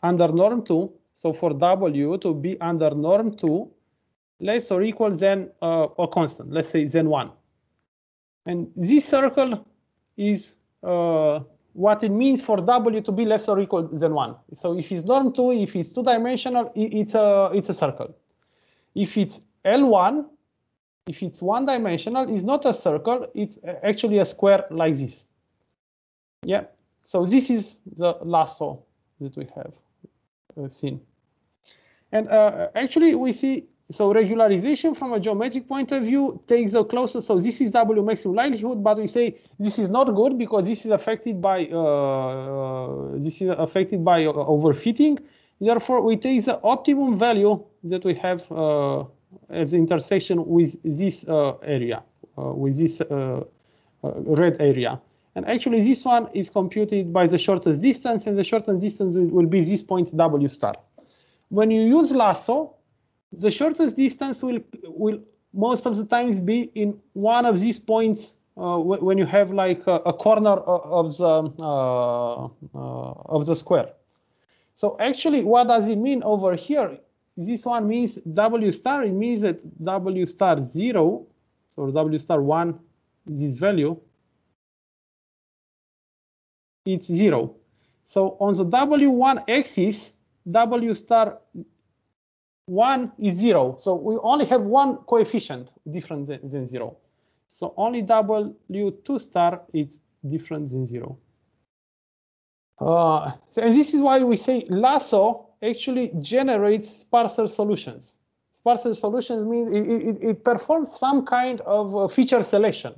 under norm 2. So for W to be under norm 2, less or equal than uh, a constant, let's say than 1. And this circle is uh, what it means for W to be less or equal than one. So if it's norm two, if it's two dimensional, it's a, it's a circle. If it's L1, if it's one dimensional, it's not a circle, it's actually a square like this. Yeah, so this is the lasso that we have uh, seen. And uh, actually we see, so regularization from a geometric point of view takes the closest, so this is W maximum likelihood, but we say this is not good because this is affected by, uh, uh this is affected by uh, overfitting. Therefore, we take the optimum value that we have uh, as intersection with this area, with this red area. And actually, this one is computed by the shortest distance, and the shortest distance will be this point W star. When you use lasso, the shortest distance will will most of the times be in one of these points uh, when you have like a, a corner of the uh, uh, of the square. So actually, what does it mean over here? This one means W star. It means that W star zero, so W star one, this value it's zero. So on the W1 axis, W star one is zero. So we only have one coefficient different than, than zero. So only W2 star is different than zero. Uh, and this is why we say lasso actually generates sparser solutions. Sparser solutions means it, it, it performs some kind of uh, feature selection.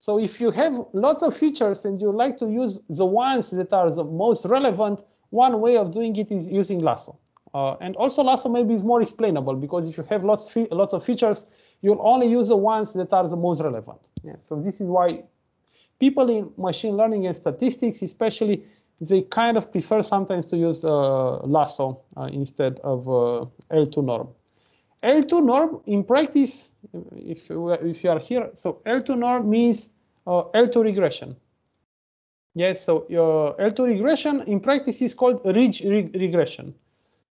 So if you have lots of features and you like to use the ones that are the most relevant, one way of doing it is using Lasso. Uh, and also Lasso maybe is more explainable because if you have lots, lots of features, you'll only use the ones that are the most relevant. Yeah, so this is why people in machine learning and statistics, especially, they kind of prefer sometimes to use uh, Lasso uh, instead of uh, L2 norm. L2 norm in practice, if, if you are here, so L2 norm means uh, L2 regression. Yes, so your L2 regression in practice is called ridge reg regression.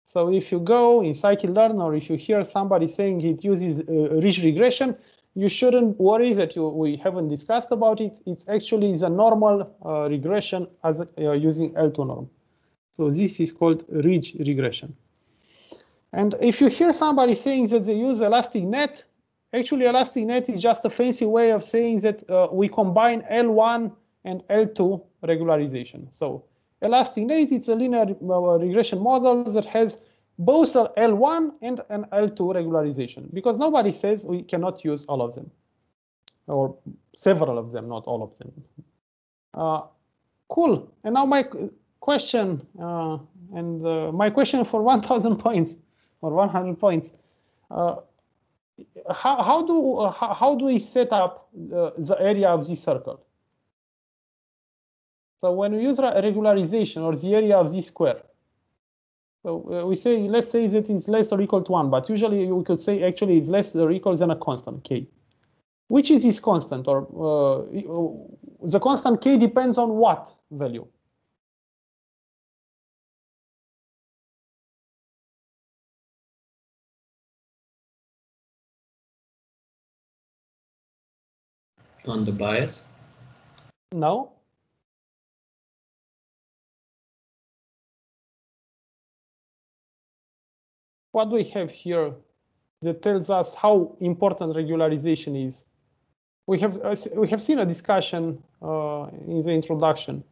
So if you go in scikit-learn or if you hear somebody saying it uses uh, ridge regression, you shouldn't worry that you, we haven't discussed about it. It's actually is a normal uh, regression as uh, using L2 norm. So this is called ridge regression. And if you hear somebody saying that they use elastic net, Actually, Elastic Net is just a fancy way of saying that uh, we combine L1 and L2 regularization. So Elastic it's a linear uh, regression model that has both an L1 and an L2 regularization because nobody says we cannot use all of them or several of them, not all of them. Uh, cool. And now my question, uh, and uh, my question for 1,000 points or 100 points. Uh, how, how do uh, how, how, do we set up the area of this circle? So when we use regularization or the area of this square, so uh, we say let's say that it's less or equal to one, but usually we could say actually it's less or equal than a constant k. Which is this constant, or uh, the constant k depends on what value? on the bias? No. What do we have here that tells us how important regularization is? We have uh, we have seen a discussion uh, in the introduction.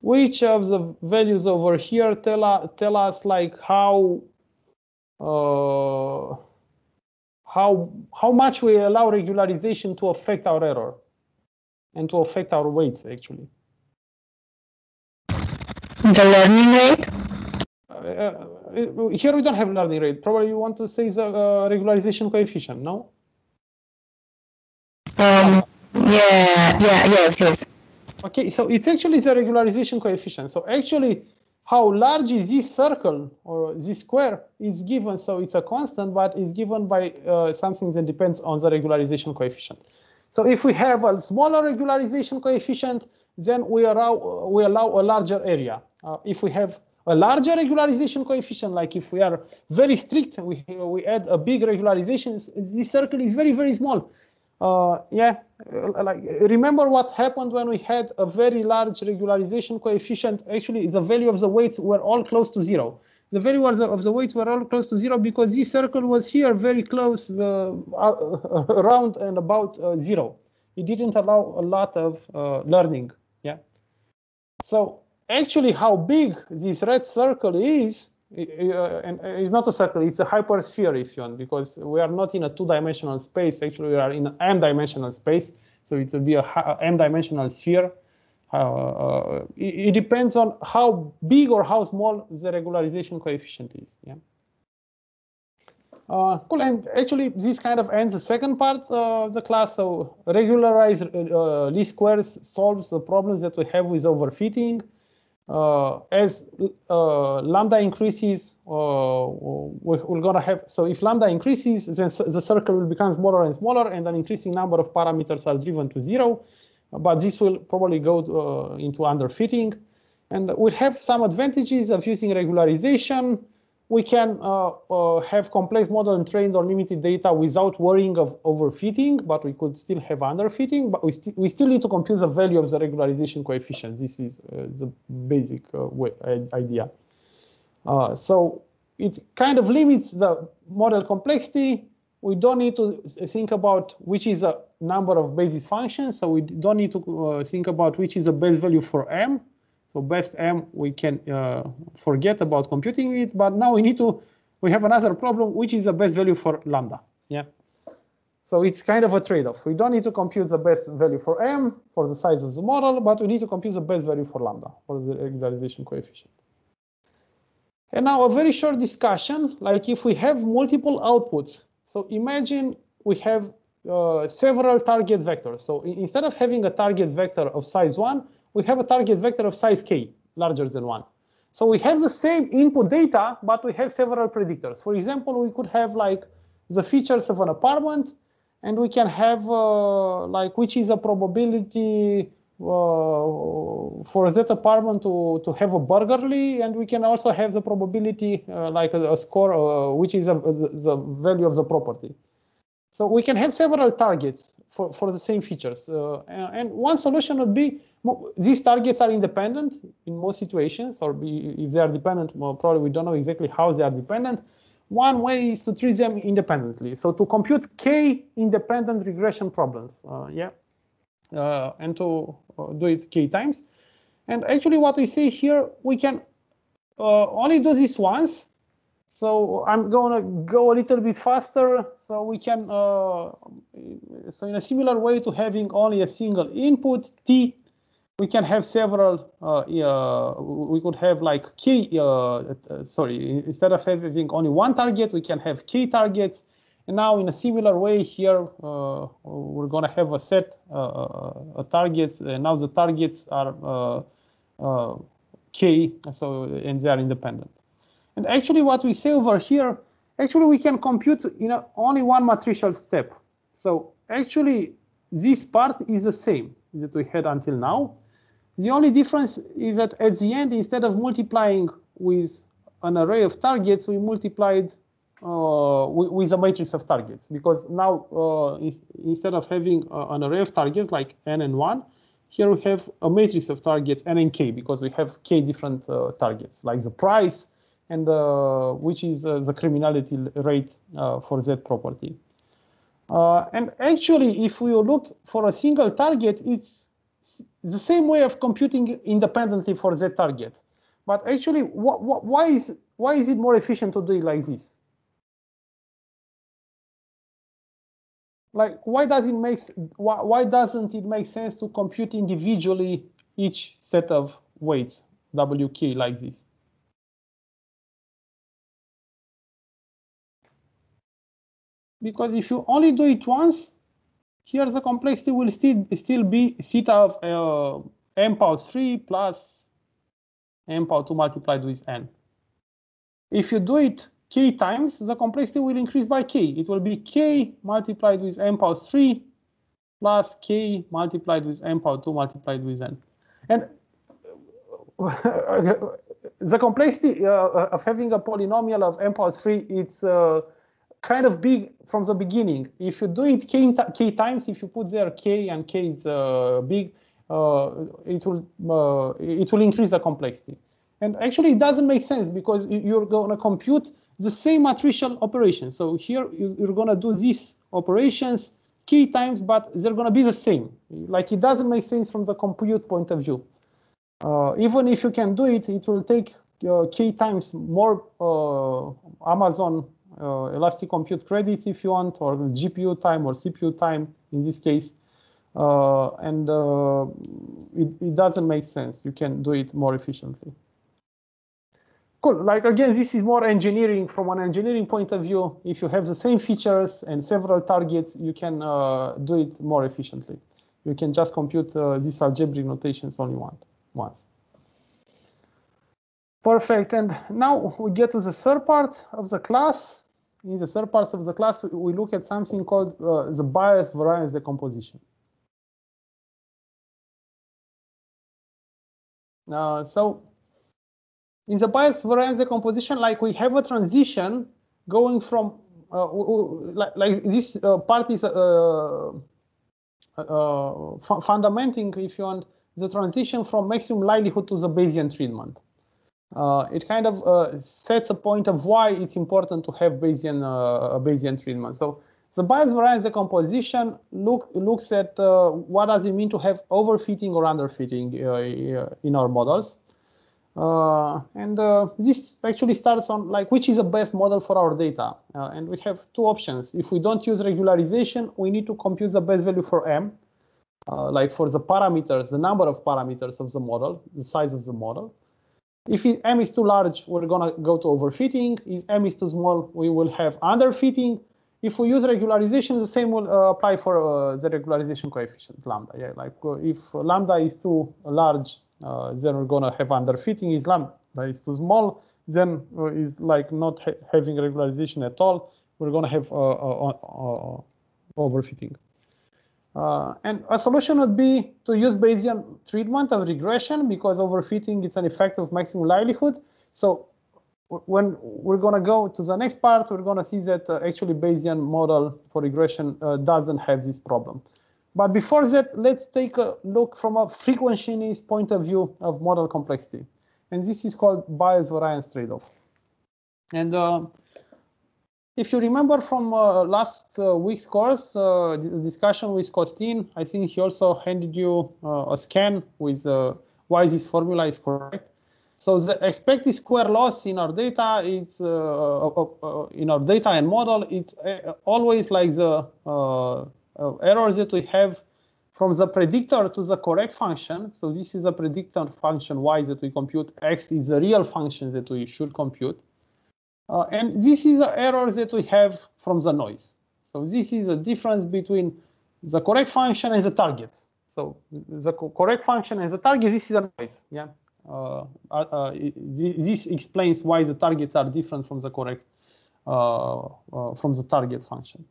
Which of the values over here tell, us, tell us like how uh, how, how much we allow regularization to affect our error and to affect our weights actually. The learning rate? Uh, uh, here we don't have learning rate. Probably you want to say the uh, regularization coefficient, no? Um, yeah, yeah, yes, yes. Okay, so it's actually the regularization coefficient. So actually, how large is this circle or this square is given, so it's a constant, but it's given by uh, something that depends on the regularization coefficient. So if we have a smaller regularization coefficient, then we allow, we allow a larger area. Uh, if we have a larger regularization coefficient, like if we are very strict, we, we add a big regularization, this circle is very, very small. Uh, yeah, uh, like remember what happened when we had a very large regularization coefficient. Actually, the value of the weights were all close to zero. the value of the, of the weights were all close to zero because this circle was here very close uh, uh, around and about uh, zero. It didn't allow a lot of uh, learning. Yeah. So actually, how big this red circle is, uh, and it's not a circle; it's a hypersphere, if you want, because we are not in a two-dimensional space. Actually, we are in an n-dimensional space, so it will be a n-dimensional sphere. Uh, it, it, depends on how big or how small the regularization coefficient is. Yeah. Uh, cool, and actually this kind of ends the second part of the class. So regularized uh, least squares solves the problems that we have with overfitting. Uh, as uh, lambda increases, uh, we're, we're, gonna have, so if lambda increases, then the circle will become smaller and smaller and an increasing number of parameters are driven to zero but this will probably go into underfitting. And we have some advantages of using regularization. We can uh, uh, have complex model and trained on limited data without worrying of overfitting, but we could still have underfitting. But we, st we still need to compute the value of the regularization coefficient. This is uh, the basic uh, way, idea. Uh, so it kind of limits the model complexity. We don't need to think about which is a number of basis functions, so we don't need to uh, think about which is the best value for m. So best m, we can uh, forget about computing it, but now we need to, we have another problem, which is the best value for lambda. Yeah. So it's kind of a trade-off. We don't need to compute the best value for m for the size of the model, but we need to compute the best value for lambda for the regularization coefficient. And now a very short discussion, like if we have multiple outputs. So imagine we have uh, several target vectors. So instead of having a target vector of size 1, we have a target vector of size k, larger than 1. So we have the same input data, but we have several predictors. For example, we could have like the features of an apartment, and we can have uh, like which is a probability uh, for that apartment to, to have a burglary, and we can also have the probability uh, like a, a score, uh, which is a, the, the value of the property. So we can have several targets for, for the same features. Uh, and one solution would be these targets are independent in most situations, or be, if they are dependent, well, probably we don't know exactly how they are dependent. One way is to treat them independently. So to compute k independent regression problems, uh, yeah, uh, and to uh, do it k times. And actually what we see here, we can uh, only do this once, so I'm going to go a little bit faster so we can, uh, so in a similar way to having only a single input, T, we can have several, uh, uh, we could have like key uh, uh, sorry, instead of having only one target, we can have key targets. And now in a similar way here, uh, we're going to have a set of targets. And now the targets are K, so and they are independent. And actually what we say over here, actually we can compute in a, only one matricial step. So actually this part is the same that we had until now. The only difference is that at the end, instead of multiplying with an array of targets, we multiplied uh, with, a matrix of targets because now uh, instead of having uh, an array of targets like n and 1, here we have a matrix of targets n and k because we have k different uh, targets like the price, and uh, which is uh, the criminality rate for that property. and actually, if we look for a single target, it's the same way of computing independently for the target. But actually, wh wh why is why is it more efficient to do it like this? Like, why does it make why, why doesn't it make sense to compute individually each set of weights WK like this? because if you only do it once, here the complexity will still still be theta of uh, m power 3 plus m power 2 multiplied with n. If you do it k times, the complexity will increase by k. It will be k multiplied with m power 3 plus k multiplied with m power 2 multiplied with n. And the complexity uh, of having a polynomial of m power 3, it's uh, kind of big from the beginning. If you do it k, k times, if you put there k and k is uh, big, uh, it will uh, it will increase the complexity. And actually, it doesn't make sense because you're going to compute the same matricial operation. So here you're going to do these operations k times, but they're going to be the same. Like it doesn't make sense from the compute point of view. Uh, even if you can do it, it will take uh, k times more uh, Amazon uh, Elastic Compute credits if you want, or GPU time or CPU time in this case. Uh, and uh, it, it doesn't make sense. You can do it more efficiently. Cool. Like again, this is more engineering from an engineering point of view. If you have the same features and several targets, you can uh, do it more efficiently. You can just compute uh, these algebraic notations only one, once. Perfect. And now we get to the third part of the class. In the third part of the class, we look at something called uh, the bias variance decomposition. Uh, so in the bias variance decomposition, like we have a transition going from uh, like, like, this uh, part is uh, uh, fundamenting, if you want, the transition from maximum likelihood to the Bayesian treatment. Uh, it kind of uh, sets a point of why it's important to have Bayesian Bayesian treatment. So the bias variance decomposition look, looks at what does it mean to have overfitting or underfitting in our models. Uh, and uh, this actually starts on like which is the best model for our data. Uh, and we have two options. If we don't use regularization, we need to compute the best value for m, uh, like for the parameters, the number of parameters of the model, the size of the model. If it, m is too large, we're gonna go to overfitting. If m is too small, we will have underfitting. If we use regularization, the same will uh, apply for uh, the regularization coefficient lambda. Yeah, like if lambda is too large, uh, then we're gonna have underfitting Islam that is too small, then uh, is like not ha having regularization at all. We're gonna have uh, overfitting. Uh, and a solution would be to use Bayesian treatment of regression because overfitting is an effect of maximum likelihood. So when we're going to go to the next part, we're going to see that uh, actually Bayesian model for regression uh, doesn't have this problem. But before that, let's take a look from a frequentionist point of view of model complexity. And this is called bias variance trade-off. And uh, if you remember from uh, last uh, week's course, uh, discussion with Costin, I think he also handed you uh, a scan with uh, why this formula is correct. So the expected square loss in our data, it's in our data and model, it's always like the uh, errors that we have from the predictor to the correct function. So this is a predictor function y that we compute. X is the real function that we should compute. Uh, and this is the error that we have from the noise. So this is a difference between the correct function and the target. So the co correct function and the target, this is a noise. Yeah. Uh, uh, uh this explains why the targets are different from the correct uh, uh, from the target function.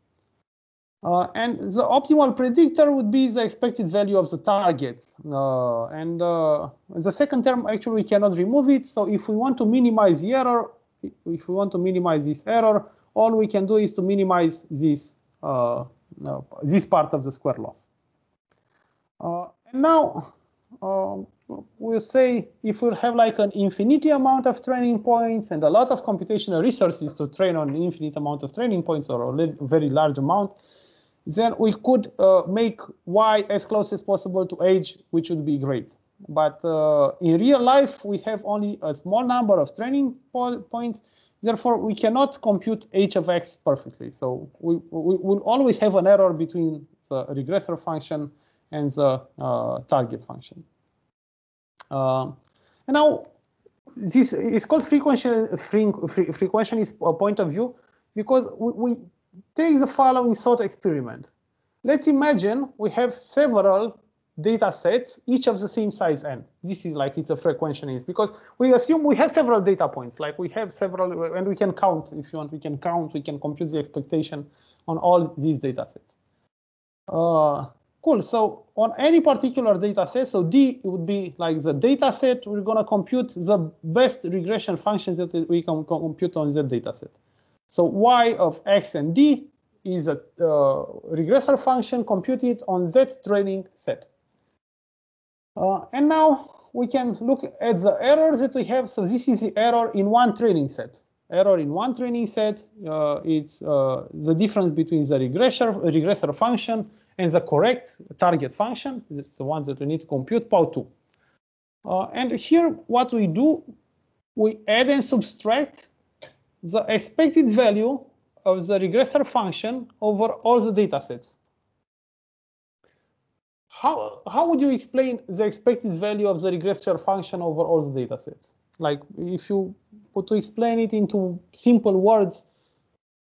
And the optimal predictor would be the expected value of the target. And the second term, actually, we cannot remove it. So if we want to minimize the error, if we want to minimize this error, all we can do is to minimize this, uh, this part of the square loss. Uh, and now, um, we'll say if we have like an infinity amount of training points and a lot of computational resources to train on an infinite amount of training points or a very large amount, then we could uh, make y as close as possible to h, which would be great. But uh, in real life, we have only a small number of training po points. Therefore, we cannot compute h of x perfectly. So we, we will always have an error between the regressor function and the uh, target function. Uh, and now, this is called frequentionist point of view because we, we take the following thought experiment. Let's imagine we have several data sets, each of the same size n. This is like it's a frequentionist because we assume we have several data points, like we have several, and we can count if you want, we can count, we can compute the expectation on all these data sets. Uh, cool, so on any particular data set, so D would be like the data set, we're gonna compute the best regression functions that we can compute on the data set. So y of x and d is a uh, regressor function computed on that training set. Uh, and now we can look at the errors that we have. So this is the error in one training set. Error in one training set, uh, it's uh, the difference between the regressor, regressor function and the correct target function. It's the one that we need to compute, POW2. Uh, and here, what we do, we add and subtract the expected value of the regressor function over all the data sets. How, how would you explain the expected value of the regressor function over all the data sets? Like if you to explain it into simple words,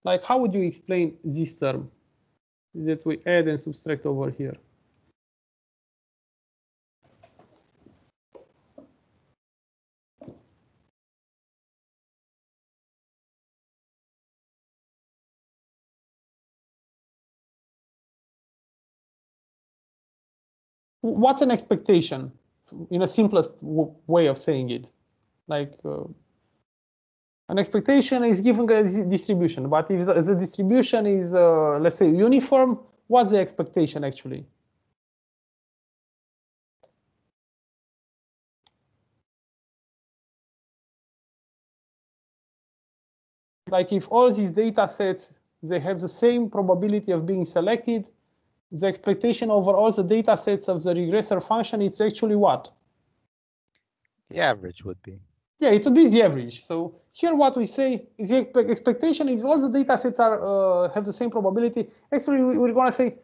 like how would you explain this term that we add and subtract over here? What's an expectation in a simplest way of saying it? Like uh, an expectation is given a distribution, but if the, the distribution is, uh, let's say, uniform, what's the expectation actually? Like if all these data sets, they have the same probability of being selected, the expectation over all the data sets of the regressor function, it's actually what? The average would be. Yeah, it would be the average. So here what we say is the expectation is all the data sets are uh, have the same probability, actually we're going to say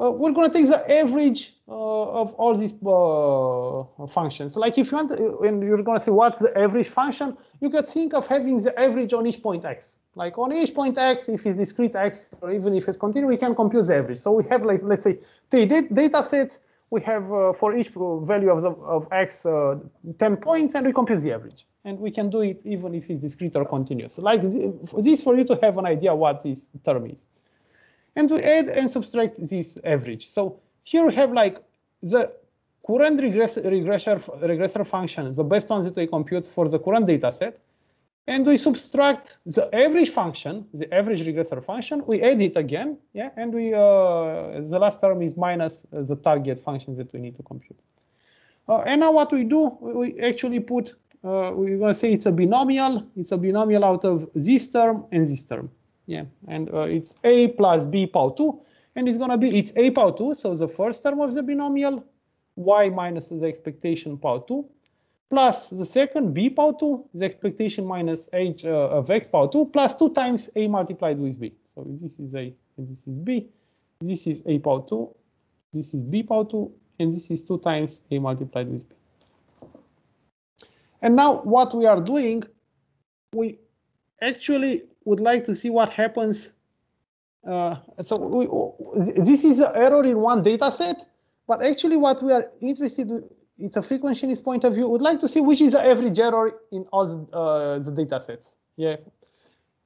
uh, we're going to take the average uh, of all these uh, functions. Like if you want, and you're going to say what's the average function, you could think of having the average on each point x. Like on each point x, if it's discrete x, or even if it's continuous, we can compute the average. So we have, like, let's say, three data sets. We have uh, for each value of, the, of x uh, 10 points, and we compute the average. And we can do it even if it's discrete or continuous. Like this for you to have an idea what this term is. And we add and subtract this average. So here we have like the current regress regressor, regressor function, the best ones that we compute for the current data set and we subtract the average function, the average regressor function, we add it again, yeah, and we uh, the last term is minus the target function that we need to compute. Uh, and now what we do, we actually put, uh, we're going to say it's a binomial, it's a binomial out of this term and this term, yeah, and uh, it's a plus b power 2, and it's going to be, it's a power 2, so the first term of the binomial, y minus the expectation power 2, plus the second b power 2, the expectation minus h uh, of x power 2, plus 2 times a multiplied with b. So this is a, and this is b, this is a power 2, this is b power 2, and this is 2 times a multiplied with b. And now what we are doing, we actually would like to see what happens. Uh, so we, this is an error in one data set, but actually what we are interested in it's a frequentionist point of view, would like to see which is the average error in all the, uh, the data sets. Yeah.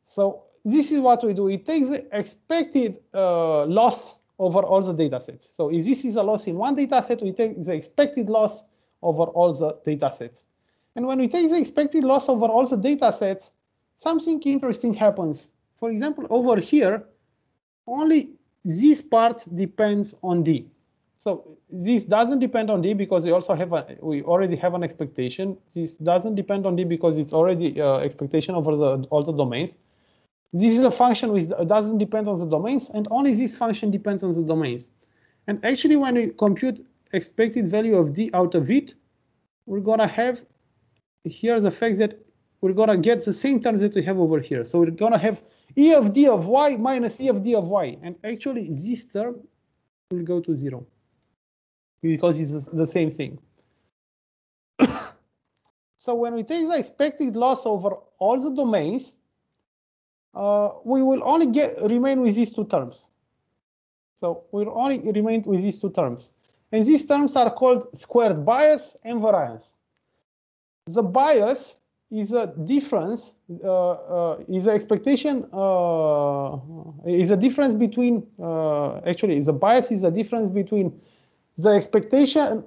So this is what we do. It takes the expected uh, loss over all the data sets. So if this is a loss in one data set, we take the expected loss over all the data sets. And when we take the expected loss over all the data sets, something interesting happens. For example, over here, only this part depends on D. So this doesn't depend on D because we also have a, we already have an expectation. This doesn't depend on D because it's already uh, expectation over the all the domains. This is a function which doesn't depend on the domains, and only this function depends on the domains. And actually, when we compute expected value of D out of it, we're gonna have here the fact that we're gonna get the same terms that we have over here. So we're gonna have E of D of Y minus E of D of Y, and actually this term will go to zero because it's the same thing. so when we take the expected loss over all the domains, uh, we will only get remain with these two terms. So we'll only remain with these two terms. And these terms are called squared bias and variance. The bias is a difference, uh, uh, is an expectation, uh, is a difference between, uh, actually, the bias is a difference between the expectation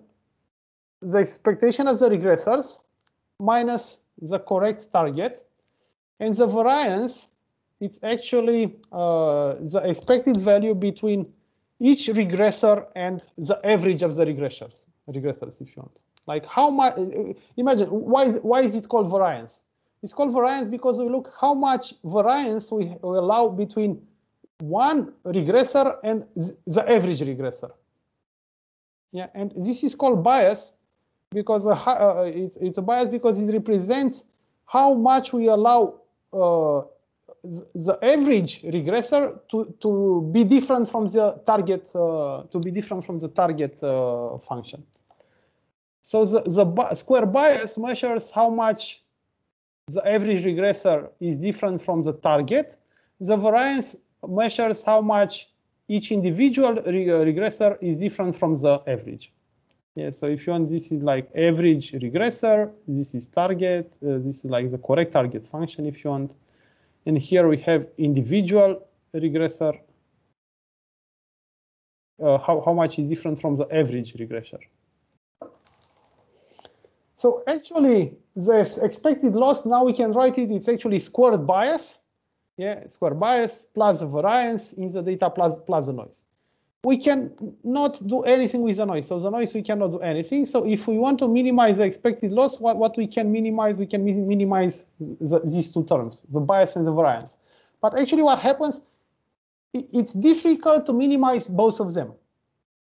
the expectation of the regressors minus the correct target and the variance it's actually uh, the expected value between each regressor and the average of the regressors regressors if you want Like how much? Imagine why is why is it called variance? It's called variance because we look how much variance we, we allow between one regressor and the average regressor. Yeah, and this is called bias because uh, uh, it's, it's a bias because it represents how much we allow uh, the average regressor to, to be different from the target uh, to be different from the target uh, function. So the, the square bias measures how much the average regressor is different from the target. The variance measures how much each individual re regressor is different from the average. Yeah, so if you want, this is like average regressor, this is target, uh, this is like the correct target function if you want. And here we have individual regressor, uh, how, how much is different from the average regressor. So actually, the expected loss, now we can write it, it's actually squared bias yeah, square bias plus the variance in the data plus, plus the noise. We can not do anything with the noise. So the noise, we cannot do anything. So if we want to minimize the expected loss, what, what we can minimize, we can minimize the, these two terms, the bias and the variance. But actually what happens, it, it's difficult to minimize both of them.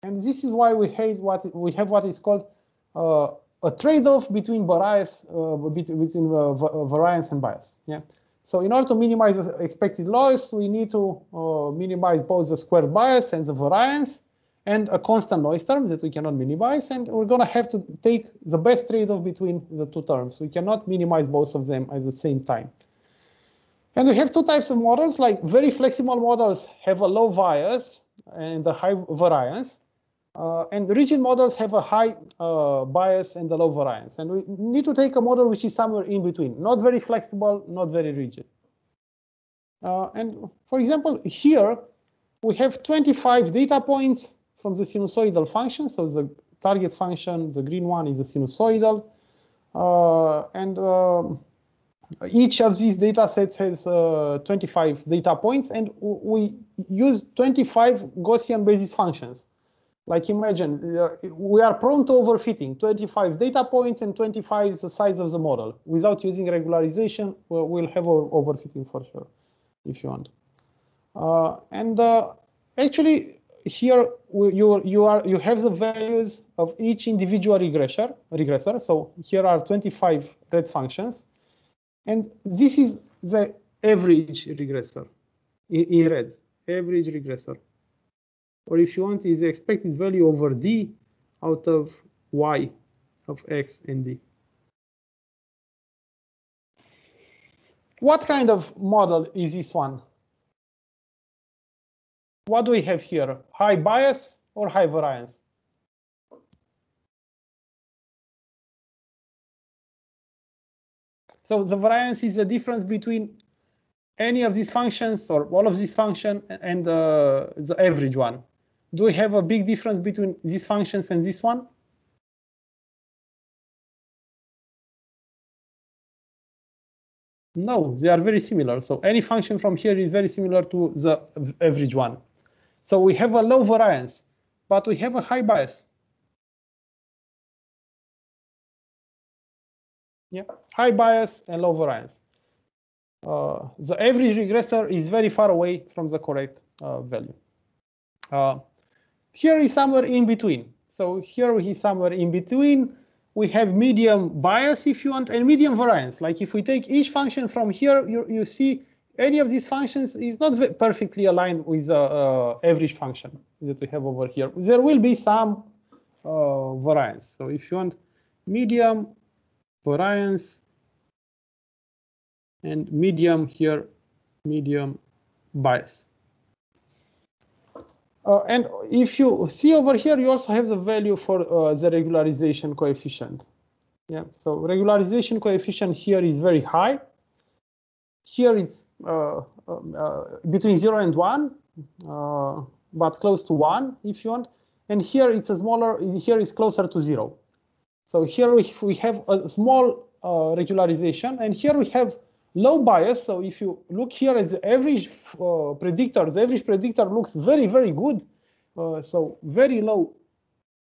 And this is why we hate what we have what is called uh, a trade-off between bias, uh, between, between uh, variance and bias. Yeah. So in order to minimize the expected loss, we need to uh, minimize both the square bias and the variance and a constant noise term that we cannot minimize. And we're going to have to take the best trade-off between the two terms. We cannot minimize both of them at the same time. And we have two types of models, like very flexible models have a low bias and a high variance. Uh, and rigid models have a high uh, bias and a low variance. And we need to take a model which is somewhere in between, not very flexible, not very rigid. Uh, and for example, here we have 25 data points from the sinusoidal function. So the target function, the green one is the sinusoidal. Uh, and um, each of these data sets has uh, 25 data points. And we use 25 Gaussian basis functions. Like imagine, uh, we are prone to overfitting, 25 data points and 25 is the size of the model. Without using regularization, we'll, we'll have overfitting for sure, if you want. Uh, and uh, actually, here you you are you have the values of each individual regressor. Regressor. So here are 25 red functions, and this is the average regressor in, in red. Average regressor or if you want, is the expected value over d out of y of x and d. What kind of model is this one? What do we have here? High bias or high variance? So the variance is the difference between any of these functions or all of these functions and uh, the average one do we have a big difference between these functions and this one? No, they are very similar. So any function from here is very similar to the average one. So we have a low variance, but we have a high bias. Yeah, high bias and low variance. Uh, the average regressor is very far away from the correct uh, value. Uh, here is somewhere in between. So here is somewhere in between. We have medium bias if you want and medium variance. Like if we take each function from here, you, you see any of these functions is not perfectly aligned with the uh, average function that we have over here. There will be some uh, variance. So if you want medium variance and medium here, medium bias. Uh, and if you see over here, you also have the value for uh, the regularization coefficient. Yeah, so regularization coefficient here is very high. Here is uh, um, uh between zero and one, uh, but close to one if you want. And here it's a smaller, here is closer to zero. So here we, we have a small uh, regularization, and here we have low bias. So if you look here at the average uh, predictor, the average predictor looks very, very good. Uh, so very low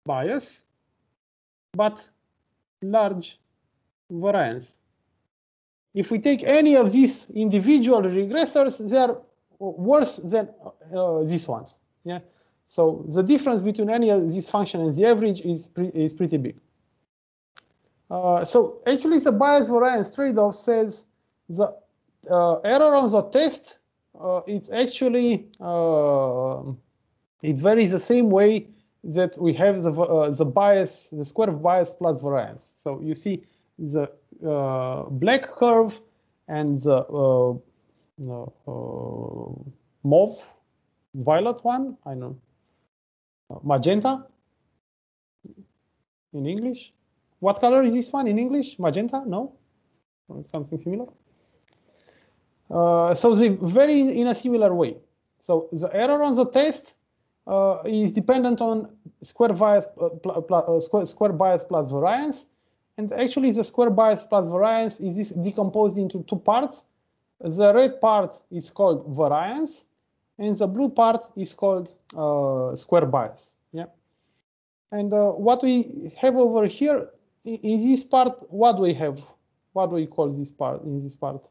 bias, but large variance. If we take any of these individual regressors, they are worse than uh, these ones. Yeah. So the difference between any of these functions and the average is, pre is pretty big. Uh, so actually the bias variance trade-off says the uh, error on the test, uh, it's actually, uh, it varies the same way that we have the, the bias, the square of bias plus variance. So you see the black curve and the mauve violet one, I know, magenta in English. What color is this one in English? Magenta? No? Something similar? Uh, so they vary in a similar way. So the error on the test uh, is dependent on square bias, uh, uh, square, square bias plus variance. And actually the square bias plus variance is this decomposed into two parts. The red part is called variance and the blue part is called uh, square bias. Yeah. And uh, what we have over here in this part, what do we have? What do we call this part in this part?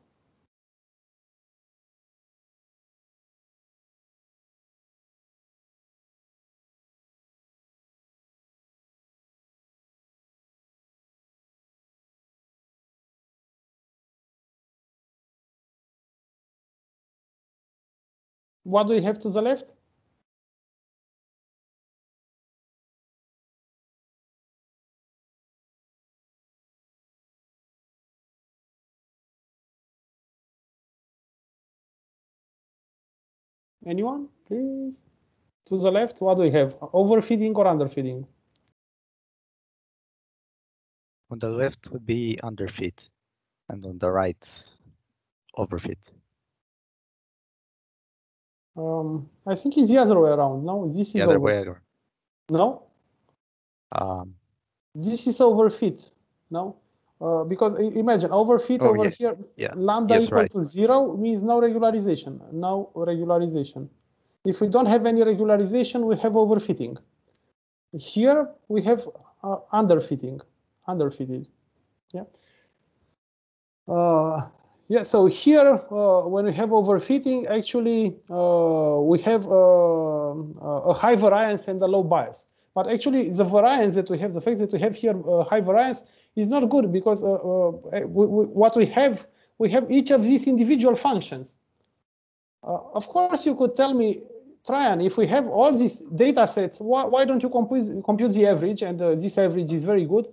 What do we have to the left? Anyone, please? To the left, what do we have? Overfitting or underfitting? On the left would be underfit, and on the right, overfit. Um, I think it's the other way around. No, this is the other way around. No. Um, this is overfit. No, uh, because imagine overfit oh, over yeah. here. Yeah. Lambda Yes, equal right. to zero means no regularization. No regularization. If we don't have any regularization, we have overfitting. Here we have uh, underfitting, underfitted. Yeah. Uh, yeah, so here, uh, when we have overfitting, actually, uh, we have uh, a high variance and a low bias. But actually, the variance that we have, the fact that we have here uh, high variance is not good because uh, uh, we, we, what we have, we have each of these individual functions. Uh, of course, you could tell me, Traian, if we have all these data sets, why, why don't you compute, compute the average? And uh, this average is very good.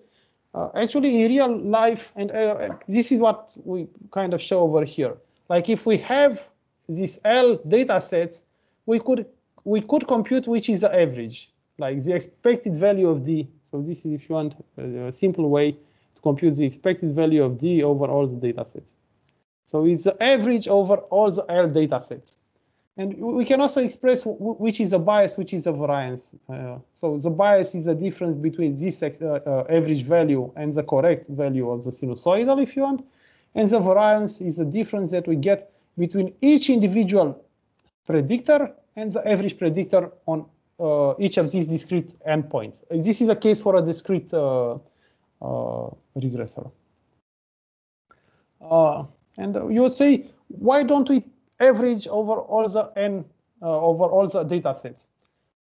Uh, actually, in real life, and uh, this is what we kind of show over here. Like if we have these L data sets, we could we could compute which is the average, like the expected value of D. So this is, if you want, a simple way to compute the expected value of D over all the data sets. So it's the average over all the L data sets. And we can also express which is a bias, which is a variance. Uh, so the bias is the difference between this uh, uh, average value and the correct value of the sinusoidal, if you want. And the variance is the difference that we get between each individual predictor and the average predictor on uh, each of these discrete endpoints. This is a case for a discrete uh, regressor. and you would say, why don't we average over all the n uh, over all the data sets.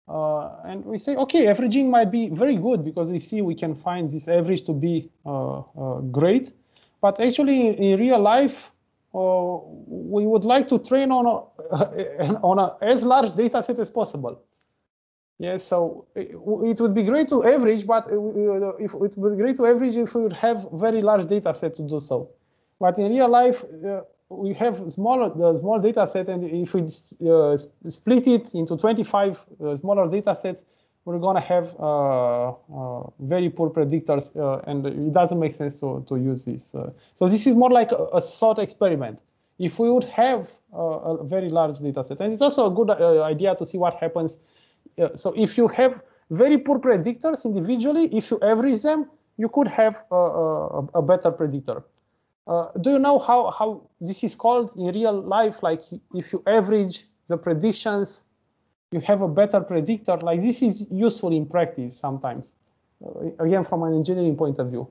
Uh, and we say, okay, averaging might be very good because we see we can find this average to be uh, great. But actually, in, real life, we would like to train on a, on a as large data set as possible. Yes, so it, it, would be great to average, but if it would be great to average if we would have very large data set to do so. But in real life, uh, we have smaller the small data set, and if we uh, split it into 25 uh, smaller data sets, we're going to have uh, uh, very poor predictors, uh, and it doesn't make sense to, to use this. Uh. so this is more like a, a thought experiment. If we would have a very large data set, and it's also a good idea to see what happens. so if you have very poor predictors individually, if you average them, you could have a, a, a better predictor. Uh, do you know how, how this is called in real life? Like if you average the predictions, you have a better predictor. Like this is useful in practice sometimes. Uh, again, from an engineering point of view.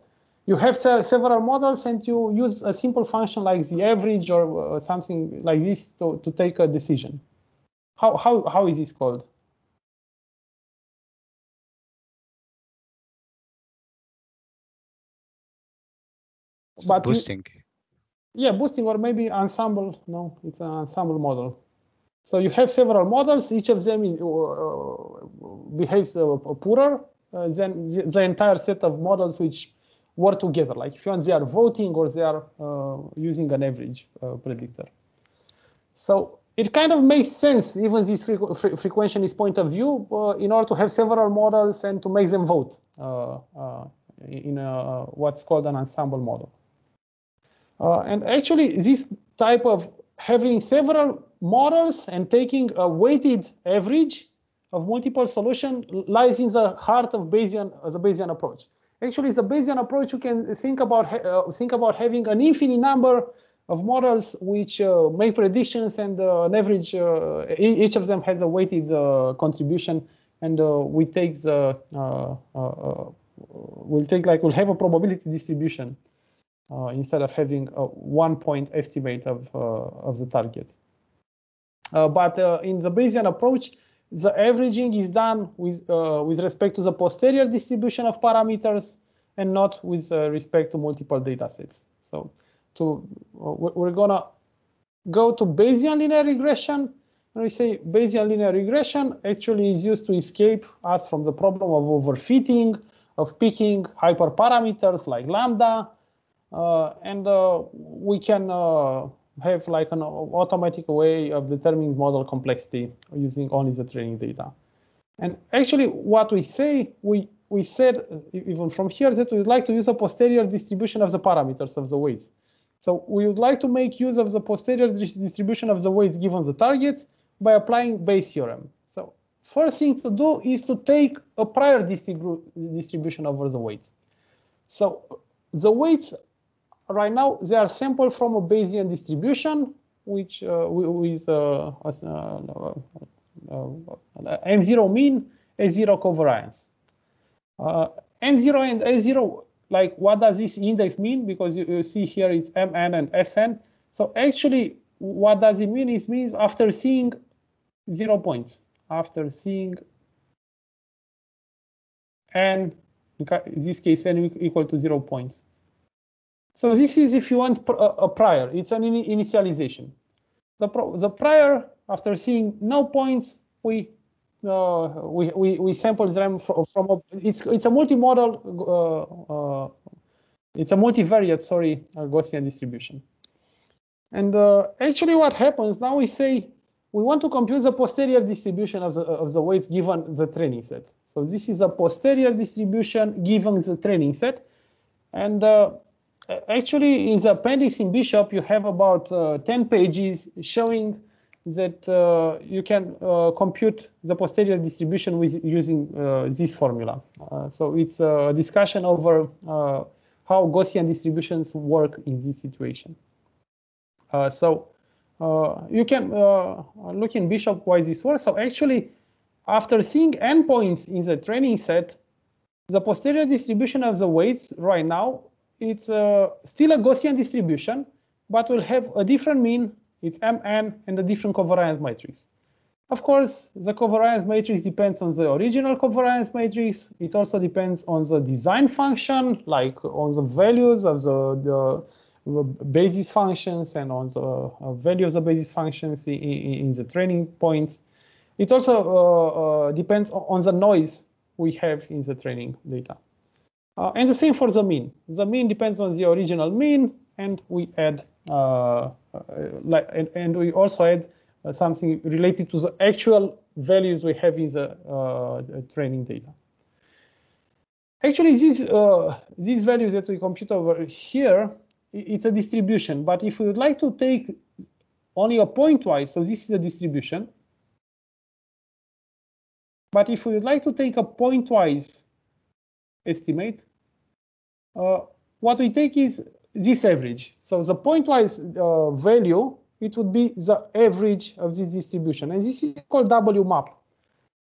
you have se several models and you use a simple function like the average or uh, something like this to, to take a decision. How, how, how is this called? But you- boosting. Yeah, boosting or maybe ensemble. No, it's an ensemble model. So you have several models. Each of them is, uh, behaves uh, poorer uh, than the, the entire set of models which work together. Like if you want, they are voting or they are uh, using an average uh, predictor. So it kind of makes sense, even this frequ fre frequentionist point of view, uh, in order to have several models and to make them vote uh, uh, in a, what's called an ensemble model. Uh, and actually, this type of having several models and taking a weighted average of multiple solution lies in the heart of Bayesian, uh, the Bayesian approach. Actually, the Bayesian approach, you can think about uh, think about having an infinite number of models which uh, make predictions, and uh, an average. Uh, each of them has a weighted contribution, and we take the we'll take like we'll have a probability distribution uh, instead of having a one point estimate of, uh, of the target. Uh, but in the Bayesian approach, the averaging is done with, with respect to the posterior distribution of parameters and not with respect to multiple data sets. So to, we're gonna go to Bayesian linear regression. When we say Bayesian linear regression, actually is used to escape us from the problem of overfitting, of picking hyperparameters like lambda, uh, and uh, we can uh, have like an automatic way of determining model complexity using only the training data. And actually, what we say, we we said even from here that we would like to use a posterior distribution of the parameters of the weights. So we would like to make use of the posterior distribution of the weights given the targets by applying Bayes theorem. So first thing to do is to take a prior distribu distribution over the weights. So the weights right now they are sampled from a Bayesian distribution, which uh, with uh, uh, M0 mean, A0 covariance. M0 and A0, like what does this index mean? Because you, you, see here it's MN and SN. So actually, what does it mean? It means after seeing zero points, after seeing n, in this case, n equal to zero points. So this is, if you want, a prior. It's an in initialization. The, the prior, after seeing no points, we uh, we, we we sample them from, from a, it's it's a multimodal uh, uh, it's a multivariate sorry Gaussian distribution. And uh, actually, what happens now? We say we want to compute the posterior distribution of the of the weights given the training set. So this is a posterior distribution given the training set, and uh, actually in the appendix in Bishop, you have about uh, 10 pages showing that uh, you can uh, compute the posterior distribution with using uh, this formula. Uh, so it's a discussion over uh, how Gaussian distributions work in this situation. so you can look in Bishop why this works. So actually, after seeing N points in the training set, the posterior distribution of the weights right now it's uh, still a Gaussian distribution, but will have a different mean, it's MN, and a different covariance matrix. Of course, the covariance matrix depends on the original covariance matrix. It also depends on the design function, like on the values of the, the basis functions and on the uh, value of the basis functions in, in, the training points. It also uh, uh, depends on the noise we have in the training data. Uh, and the same for the mean. The mean depends on the original mean, and we add uh, like, and, and, we also add uh, something related to the actual values we have in the training data. Actually, these these values that we compute over here, it's a distribution. But if we would like to take only a pointwise, so this is a distribution. But if we would like to take a pointwise estimate, uh, what we take is this average. So the pointwise uh, value, it would be the average of this distribution. And this is called W map.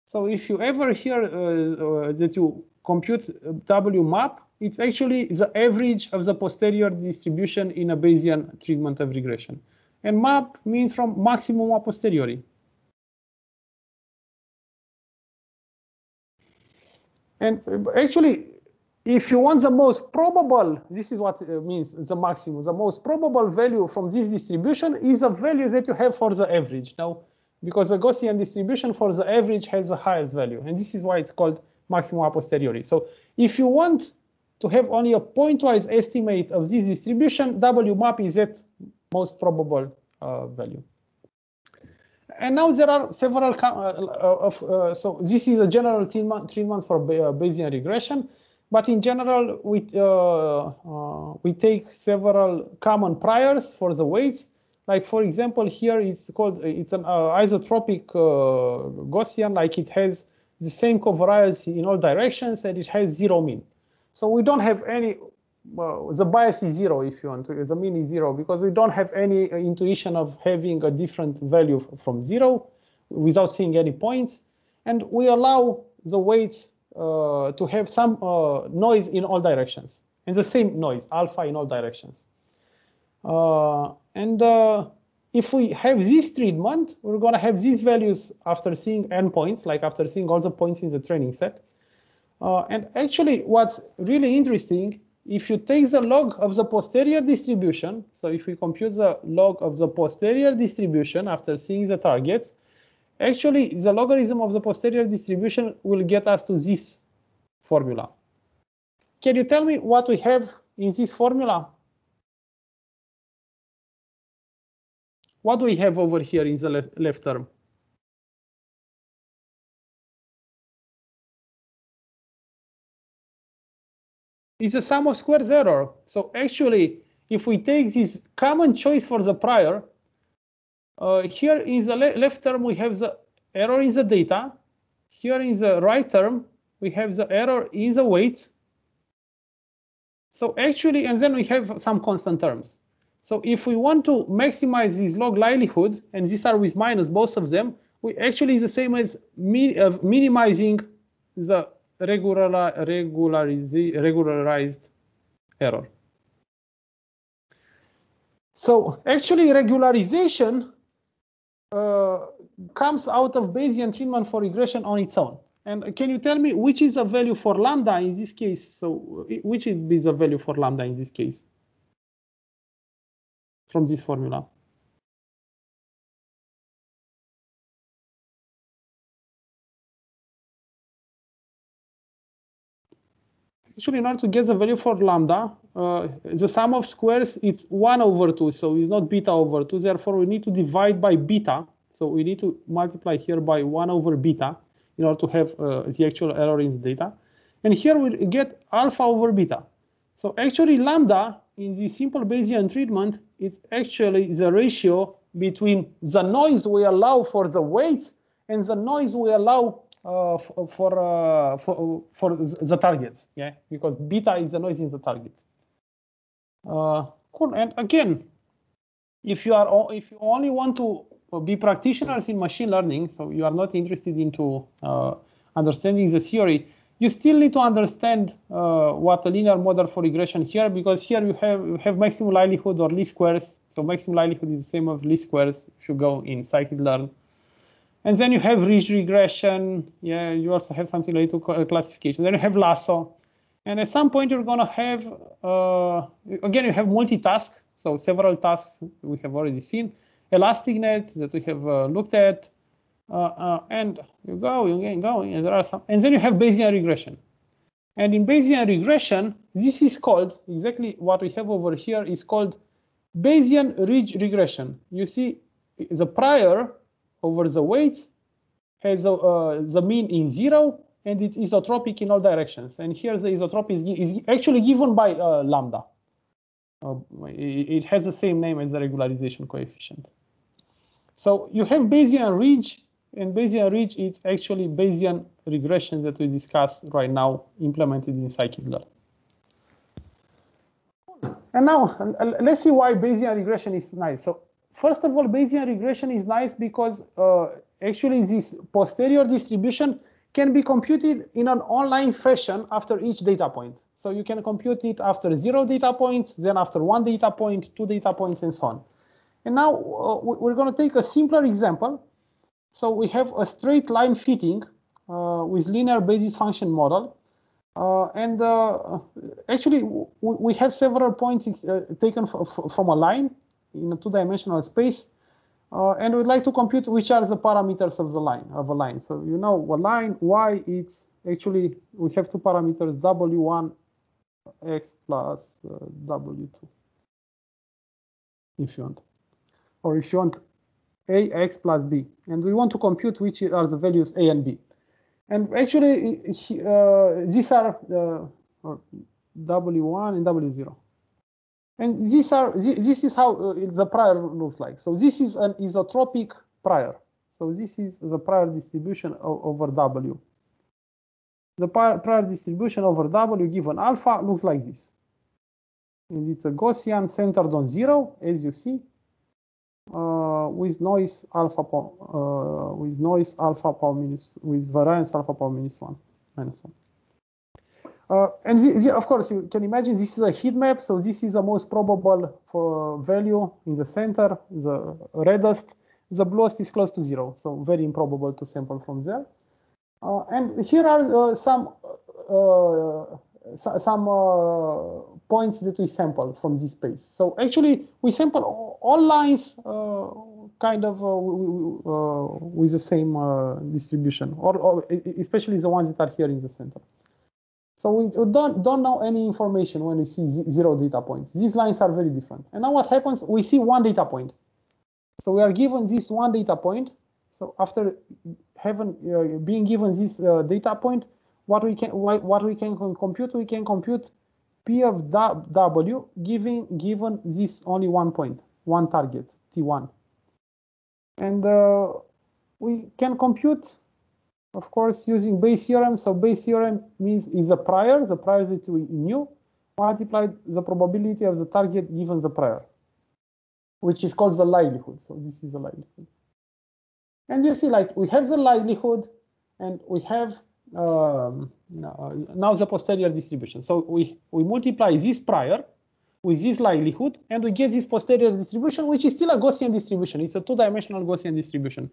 So if you ever hear uh, uh that you compute W map, it's actually the average of the posterior distribution in a Bayesian treatment of regression. And map means from maximum a posteriori. And actually, if you want the most probable, this is what it means the maximum, the most probable value from this distribution is a value that you have for the average. Now, because the Gaussian distribution for the average has the highest value, and this is why it's called maximum a posteriori. So if you want to have only a pointwise estimate of this distribution, W map is that most probable uh, value. And now there are several, uh, of, uh, so this is a general treatment, for Bayesian regression. But in general, we, uh, uh, we take several common priors for the weights. Like for example, here it's called, it's an uh, isotropic Gaussian, like it has the same covariance in all directions and it has zero mean. So we don't have any, well, the bias is zero if you want to, the mean is zero because we don't have any intuition of having a different value from zero without seeing any points. And we allow the weights uh, to have some uh, noise in all directions and the same noise, alpha in all directions. Uh, and if we have this treatment, we're going to have these values after seeing n points, like after seeing all the points in the training set. Uh, and actually, what's really interesting, if you take the log of the posterior distribution, so if we compute the log of the posterior distribution after seeing the targets, actually the logarithm of the posterior distribution will get us to this formula. Can you tell me what we have in this formula? What do we have over here in the left, left term? It's a sum of squares error. So actually, if we take this common choice for the prior, uh, here in the le left term, we have the error in the data. Here in the right term, we have the error in the weights. So actually, and then we have some constant terms. So if we want to maximize this log likelihood, and these are with minus, both of them, we actually is the same as mi uh, minimizing the regular, regularized error. So actually regularization uh, comes out of Bayesian treatment for regression on its own. And can you tell me which is a value for lambda in this case? So which is the value for lambda in this case? from this formula. Actually, in order to get the value for lambda, uh, the sum of squares is 1 over 2, so it's not beta over 2. Therefore, we need to divide by beta. So we need to multiply here by 1 over beta in order to have uh, the actual error in the data. And here we get alpha over beta. So actually, lambda in the simple Bayesian treatment, it's actually the ratio between the noise we allow for the weights and the noise we allow for, uh, for, for the targets, yeah, because beta is the noise in the targets. Uh, cool. And again, if you are if you only want to be practitioners in machine learning, so you are not interested into uh, understanding the theory, you still need to understand uh, what a linear model for regression here, because here you have you have maximum likelihood or least squares. So maximum likelihood is the same as least squares if you go in scikit-learn. And then you have ridge regression. Yeah, you also have something related to classification. Then you have lasso. And at some point, you're going to have, uh, again, you have multitask. So several tasks we have already seen. ElasticNet that we have uh, looked at. Uh, uh, and you go, you get going, and there are some, and then you have Bayesian regression. And in Bayesian regression, this is called exactly what we have over here is called Bayesian ridge regression. You see, the prior over the weights has a, uh, the mean in zero, and it's isotropic in all directions. And here the isotropy is, is actually given by uh, lambda. Uh, it, it has the same name as the regularization coefficient. So you have Bayesian ridge and Bayesian ridge is actually Bayesian regression that we discussed right now implemented in scikit-learn. And now let's see why Bayesian regression is nice. So first of all, Bayesian regression is nice because uh, actually this posterior distribution can be computed in an online fashion after each data point. So you can compute it after zero data points, then after one data point, two data points, and so on. And now uh, we're going to take a simpler example. So we have a straight line fitting uh, with linear basis function model. Uh, and uh, actually, we have several points uh, taken from a line in a two-dimensional space. Uh, and we'd like to compute which are the parameters of the line of a line. So you know a line y it's actually we have two parameters w1 x plus uh, w2 if you want, or if you want a x plus b, and we want to compute which are the values a and b. And actually, uh, these are uh, w1 and w0. And these are this is how uh, the prior looks like. So this is an isotropic prior. So this is the prior distribution over W. The prior distribution over W given alpha looks like this. And it's a Gaussian centered on zero, as you see, uh, with noise alpha uh, with noise alpha power minus with variance alpha power minus one minus one. Uh, and of course, you can imagine this is a heat map. So this is the most probable for value in the center, the reddest. The bluest is close to zero, so very improbable to sample from there. Uh, and here are uh, some uh, some uh, points that we sample from this space. So actually, we sample all lines uh, kind of with the same distribution, or, or especially the ones that are here in the center. So we don't, don't know any information when we see zero data points. These lines are very different. And now what happens, we see one data point. So we are given this one data point. So after having, uh, being given this uh, data point, what we can what we can compute, we can compute P of W giving given this only one point, one target, T1. And uh, we can compute of course, using Bayes theorem. So Bayes theorem means is a prior, the prior that we knew, multiplied the probability of the target given the prior, which is called the likelihood. So this is the likelihood. And you see, like we have the likelihood, and we have um, now the posterior distribution. So we we multiply this prior with this likelihood, and we get this posterior distribution, which is still a Gaussian distribution. It's a two-dimensional Gaussian distribution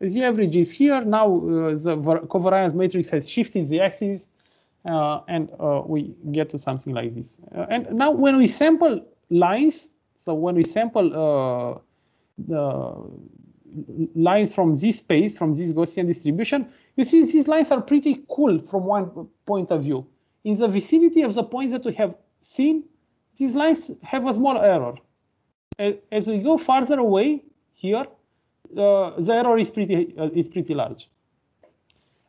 the average is here. Now uh, the covariance matrix has shifted the axis, uh, and uh, we get to something like this. and now when we sample lines, so when we sample the lines from this space, from this Gaussian distribution, you see these lines are pretty cool from one point of view. In the vicinity of the points that we have seen, these lines have a small error. As we go farther away here, the error is pretty uh, is pretty large.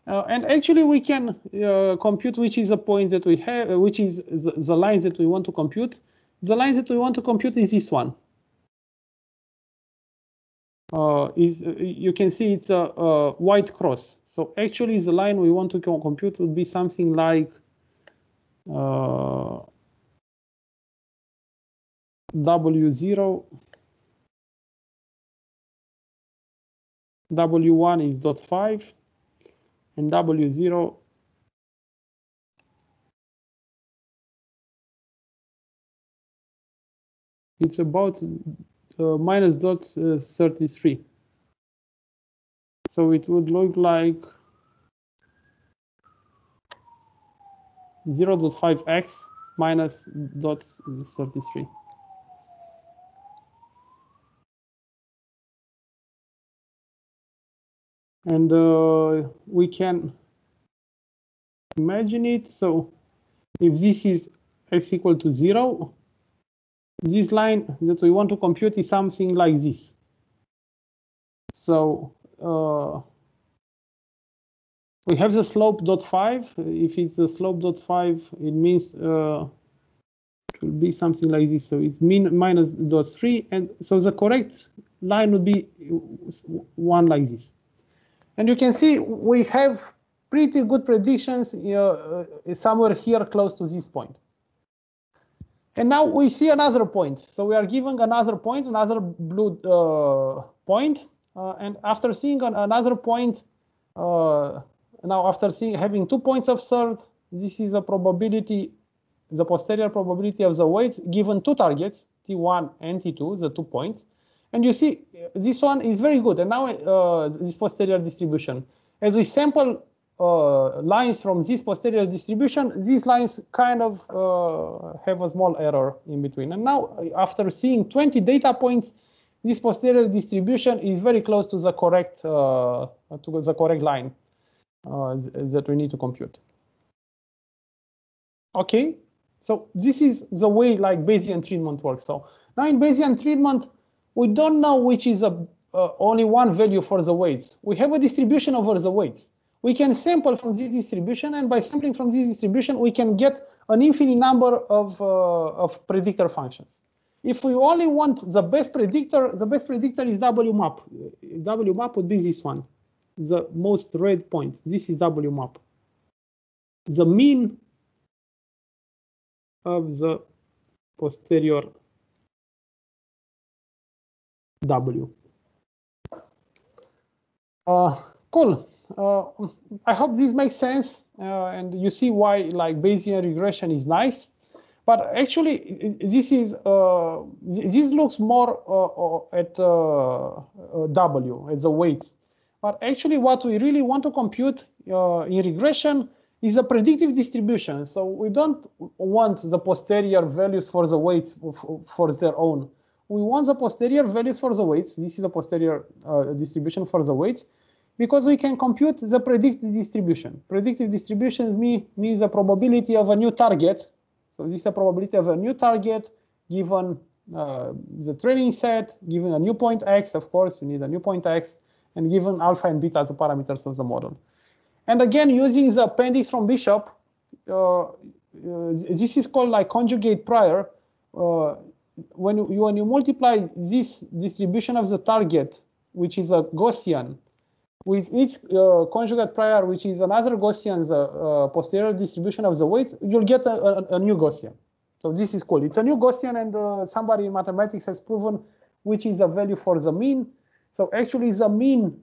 Uh, and actually, we can uh, compute which is the point that we have, uh, which is the, the, lines that we want to compute. The lines that we want to compute is this one. Uh, is you can see it's a, a, white cross. So actually, the line we want to compute would be something like W0 W1 is dot 5 and W0 it's about uh, minus dot uh, 33. So it would look like 0 0.5x minus dot 33. And uh, we can imagine it. So if this is x equal to zero, this line that we want to compute is something like this. So uh, we have the slope dot five. If it's the slope dot five, it means uh, it will be something like this. So it's min minus dot three, and so the correct line would be one like this. And you can see we have pretty good predictions uh, somewhere here close to this point. And now we see another point. So we are given another point, another blue uh, point. Uh, and after seeing an, another point uh, now after seeing having two points of this is a probability, the posterior probability of the weights given two targets, T1 and T2, the two points. And you see, this one is very good. And now uh, this posterior distribution. As we sample uh, lines from this posterior distribution, these lines kind of uh, have a small error in between. And now, after seeing 20 data points, this posterior distribution is very close to the correct uh, to the correct line uh, that we need to compute. Okay, so this is the way like Bayesian treatment works. So now in Bayesian treatment, we don't know which is a, uh, only one value for the weights. We have a distribution over the weights. We can sample from this distribution, and by sampling from this distribution, we can get an infinite number of, uh, of predictor functions. If we only want the best predictor, the best predictor is W map. W map would be this one, the most red point. This is W map. The mean of the posterior W. Uh, cool. Uh, I hope this makes sense uh, and you see why like Bayesian regression is nice. But actually, this is uh, this looks more uh, at uh, W as a weight. But actually, what we really want to compute in regression is a predictive distribution. So we don't want the posterior values for the weights for their own. We want the posterior values for the weights. This is a posterior uh, distribution for the weights because we can compute the predictive distribution. Predictive distribution mean, means the probability of a new target. So this is the probability of a new target given uh, the training set, given a new point x, of course, you need a new point x, and given alpha and beta as the parameters of the model. And again, using the appendix from Bishop, uh, uh, this is called like conjugate prior. When you, when you multiply this distribution of the target, which is a Gaussian, with its uh, conjugate prior, which is another Gaussian, the uh, posterior distribution of the weights, you'll get a, a, a, new Gaussian. So this is cool. It's a new Gaussian, and uh, somebody in mathematics has proven which is the value for the mean. So actually, the mean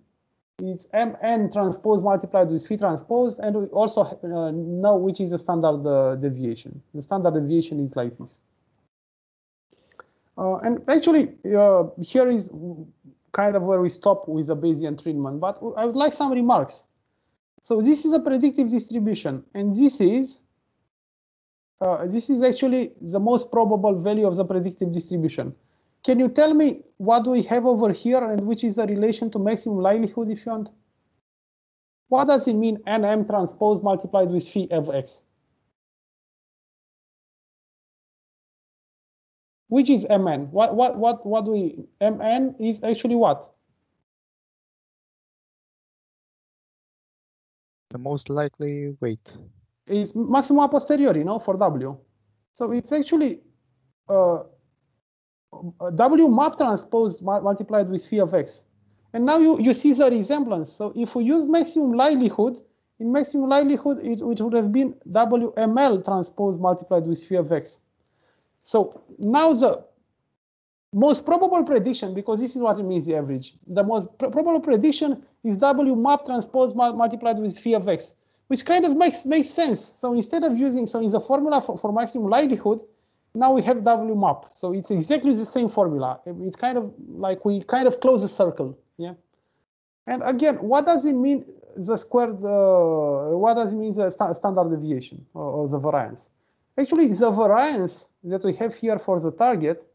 is mn transpose multiplied with phi transpose, and we also uh, know which is the standard uh, deviation. The standard deviation is like this. Uh, and actually, uh, here is kind of where we stop with the Bayesian treatment, but I would like some remarks. So this is a predictive distribution, and this is uh, this is actually the most probable value of the predictive distribution. Can you tell me what we have over here and which is the relation to maximum likelihood if you want? What does it mean nm transpose multiplied with phi of x? Which is mn? What what what what do we mn is actually what? The most likely weight. Is maximum a posteriori, no, for W. So it's actually uh, W map transpose multiplied with phi of x. And now you, you see the resemblance. So if we use maximum likelihood, in maximum likelihood, it, it would have been WML transpose multiplied with phi of x. So now the most probable prediction, because this is what it means the average, the most pr probable prediction is W map transpose multiplied with phi of x, which kind of makes makes sense. So instead of using, so in the formula for, for maximum likelihood, now we have W map. So it's exactly the same formula. It kind of like we kind of close the circle. Yeah. And again, what does it mean the squared, uh, what does it mean the st standard deviation or, or, the variance? Actually, the variance that we have here for the target,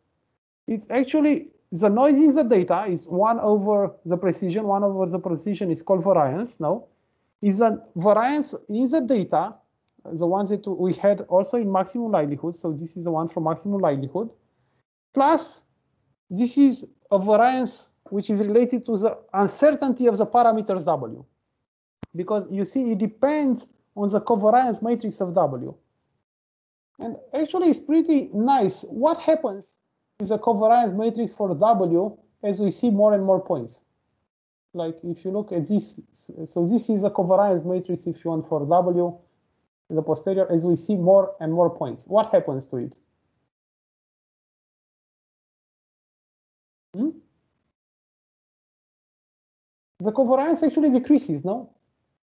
it's actually the noise in the data is one over the precision, one over the precision is called variance, no? Is a variance in the data the ones that we had also in maximum likelihood. So this is the one from maximum likelihood. Plus, this is a variance which is related to the uncertainty of the parameters W. Because you see, it depends on the covariance matrix of W. And actually, it's pretty nice. What happens is a covariance matrix for W as we see more and more points. Like if you look at this, so this is a covariance matrix if you want for W the posterior as we see more and more points. What happens to it? Hmm? The covariance actually decreases, no?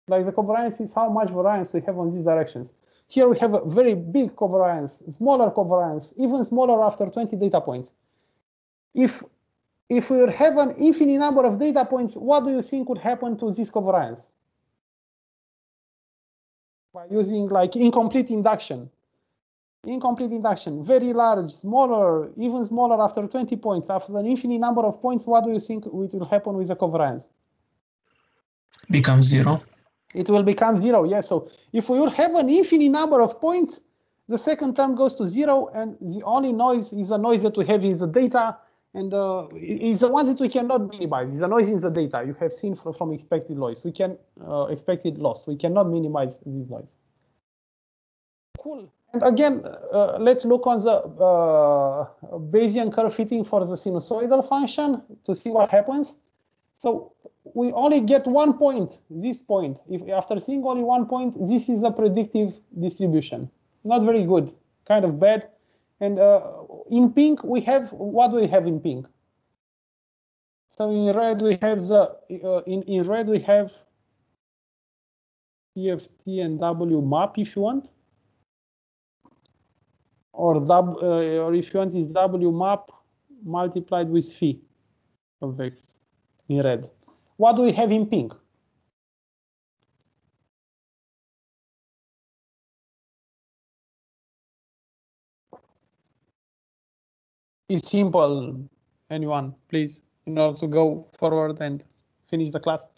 Like the covariance is how much variance we have on these directions. Here we have a very big covariance, smaller covariance, even smaller after 20 data points. If if we have an infinite number of data points, what do you think would happen to this covariance? By using like incomplete induction. Incomplete induction, very large, smaller, even smaller after 20 points. After an infinite number of points, what do you think it will happen with the covariance? Becomes zero. It will become zero, yes. So if we will have an infinite number of points, the second term goes to zero, and the only noise is the noise that we have is the data, and uh, is the one that we cannot minimize. Is the noise in the data you have seen from, from expected loss. We can uh, expected loss. We cannot minimize this noise. Cool. And again, uh, let's look on the uh, Bayesian curve fitting for the sinusoidal function to see what happens. So we only get one point, this point. If after seeing only one point, this is a predictive distribution. Not very good, kind of bad. And uh, in pink, we have, what do we have in pink? So in red, we have the, uh, in, in red, we have EFT and W map, if you want. Or, w, uh, or if you want, is W map multiplied with phi of x in red. What do we have in pink? It's simple. Anyone, please, in order to go forward and finish the class.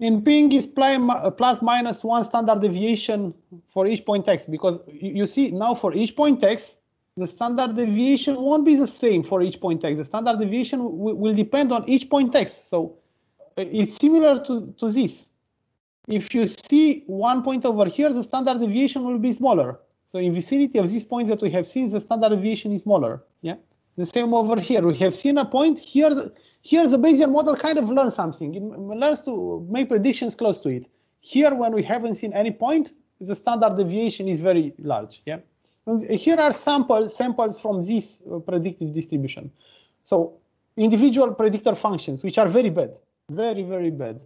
In pink is uh, plus minus one standard deviation for each point x because you see now for each point x, the standard deviation won't be the same for each point x. The standard deviation will depend on each point x. So uh, it's similar to, to this. If you see one point over here, the standard deviation will be smaller. So in vicinity of these points that we have seen, the standard deviation is smaller. Yeah. The same over here. We have seen a point here. Here, the Bayesian model kind of learns something. It learns to make predictions close to it. Here, when we haven't seen any point, the standard deviation is very large. Yeah. Here are samples samples from this uh, predictive distribution. So individual predictor functions, which are very bad, very, very bad.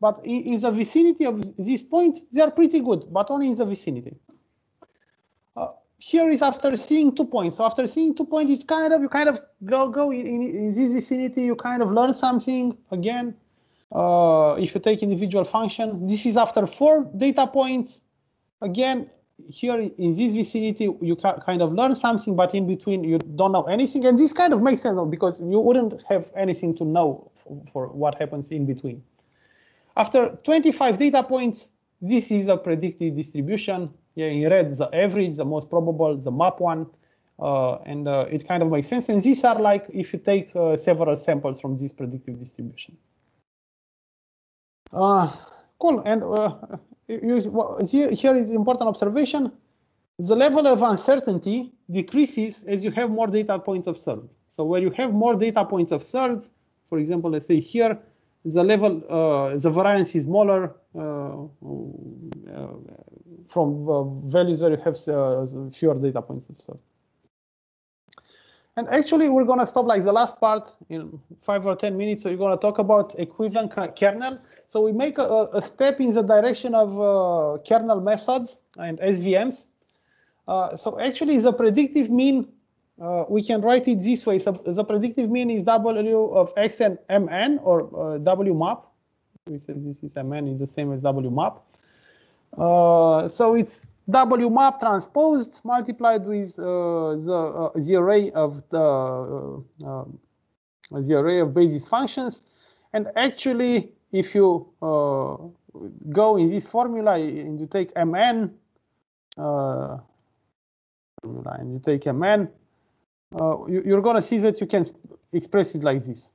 But in the vicinity of this point, they are pretty good, but only in the vicinity. Uh, here is after seeing two points. So after seeing two points, it's kind of you kind of go go in, in, in this vicinity. You kind of learn something again. Uh, if you take individual function, this is after four data points. Again, here in this vicinity, you kind of learn something, but in between you don't know anything. And this kind of makes sense because you wouldn't have anything to know for, what happens in between. After 25 data points, this is a predicted distribution. Yeah, in red, the average, the most probable, the map one. Uh, and uh, it kind of makes sense. And these are like if you take uh, several samples from this predictive distribution. Uh, cool. And uh, here is important observation. The level of uncertainty decreases as you have more data points observed. So where you have more data points observed, for example, let's say here, the level, uh, the variance is smaller uh, uh from uh, values where you have uh, fewer data points observed. And actually, we're going to stop like the last part in five or 10 minutes. So we're going to talk about equivalent kernel. So we make a, a step in the direction of uh, kernel methods and SVMs. Uh, so actually, the predictive mean, uh, we can write it this way. So the predictive mean is W of X and MN or uh, W map. We said this is MN is the same as W map. Uh, so it's W map transposed multiplied with uh, the, uh, the array of the, uh, the array of basis functions. And actually, if you go in this formula and you take mn, and you take mn, uh, you, are going to see that you can express it like this.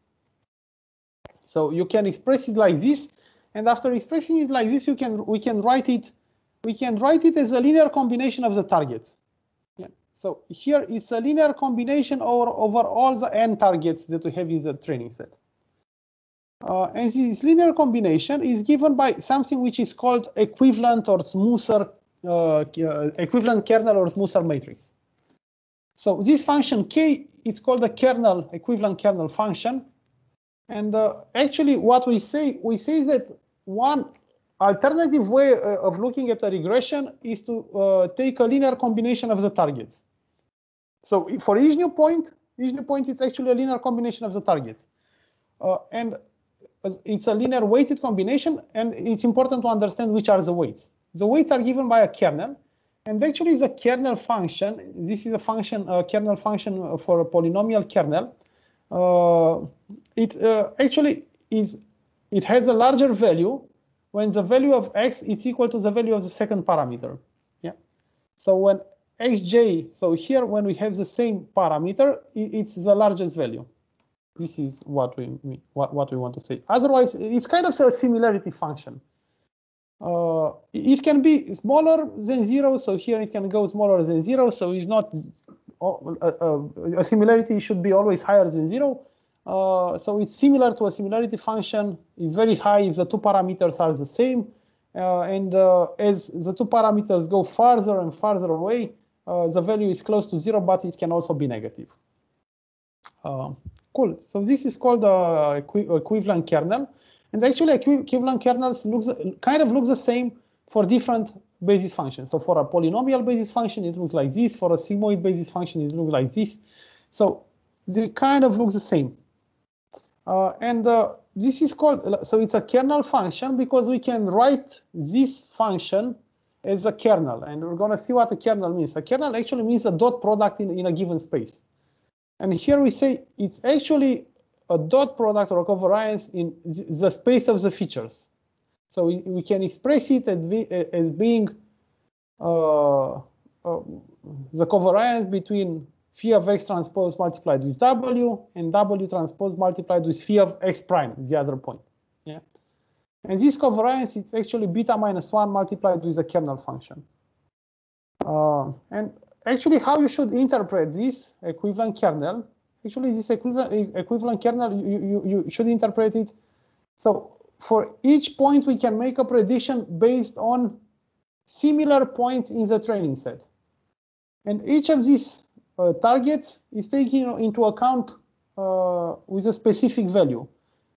So you can express it like this, and after expressing it like this, you can we can write it we can write it as a linear combination of the targets. Yeah. So here it's a linear combination over, over all the n targets that we have in the training set. Uh, and this linear combination is given by something which is called equivalent or smoother, uh, equivalent kernel or smoother matrix. So this function k, it's called a kernel, equivalent kernel function. And uh, actually what we say, we say that one alternative way uh, of looking at a regression is to uh, take a linear combination of the targets. So for each new point, each new point is actually a linear combination of the targets. Uh, and it's a linear weighted combination, and it's important to understand which are the weights. The weights are given by a kernel, and actually the kernel function, this is a function, a kernel function for a polynomial kernel. Uh, it uh, actually is, it has a larger value when the value of x is equal to the value of the second parameter. Yeah. So when xj, so here when we have the same parameter, it's the largest value. This is what we what, what we want to say. Otherwise, it's kind of a similarity function. Uh, it can be smaller than zero, so here it can go smaller than zero, so it's not uh, uh, a similarity should be always higher than zero. Uh, so it's similar to a similarity function. It's very high if the two parameters are the same. Uh, and uh, as the two parameters go farther and farther away, the value is close to zero, but it can also be negative. Cool. So this is called the equi equivalent kernel. And actually, equivalent kernels looks kind of looks the same for different basis functions. So for a polynomial basis function, it looks like this. For a sigmoid basis function, it looks like this. So they kind of looks the same. Uh, and uh, this is called, so it's a kernel function because we can write this function as a kernel. And we're going to see what a kernel means. A kernel actually means a dot product in, in a given space. And here we say it's actually a dot product or a covariance in the space of the features. So we, we can express it as being uh, uh, the covariance between phi of x transpose multiplied with w and w transpose multiplied with phi of x prime, the other point. Yeah. And this covariance is actually beta minus 1 multiplied with a kernel function. Uh, and actually how you should interpret this equivalent kernel. Actually, this equivalent, equivalent kernel, you, you, you should interpret it. So for each point, we can make a prediction based on similar points in the training set. And each of these targets is taken into account uh, with a specific value.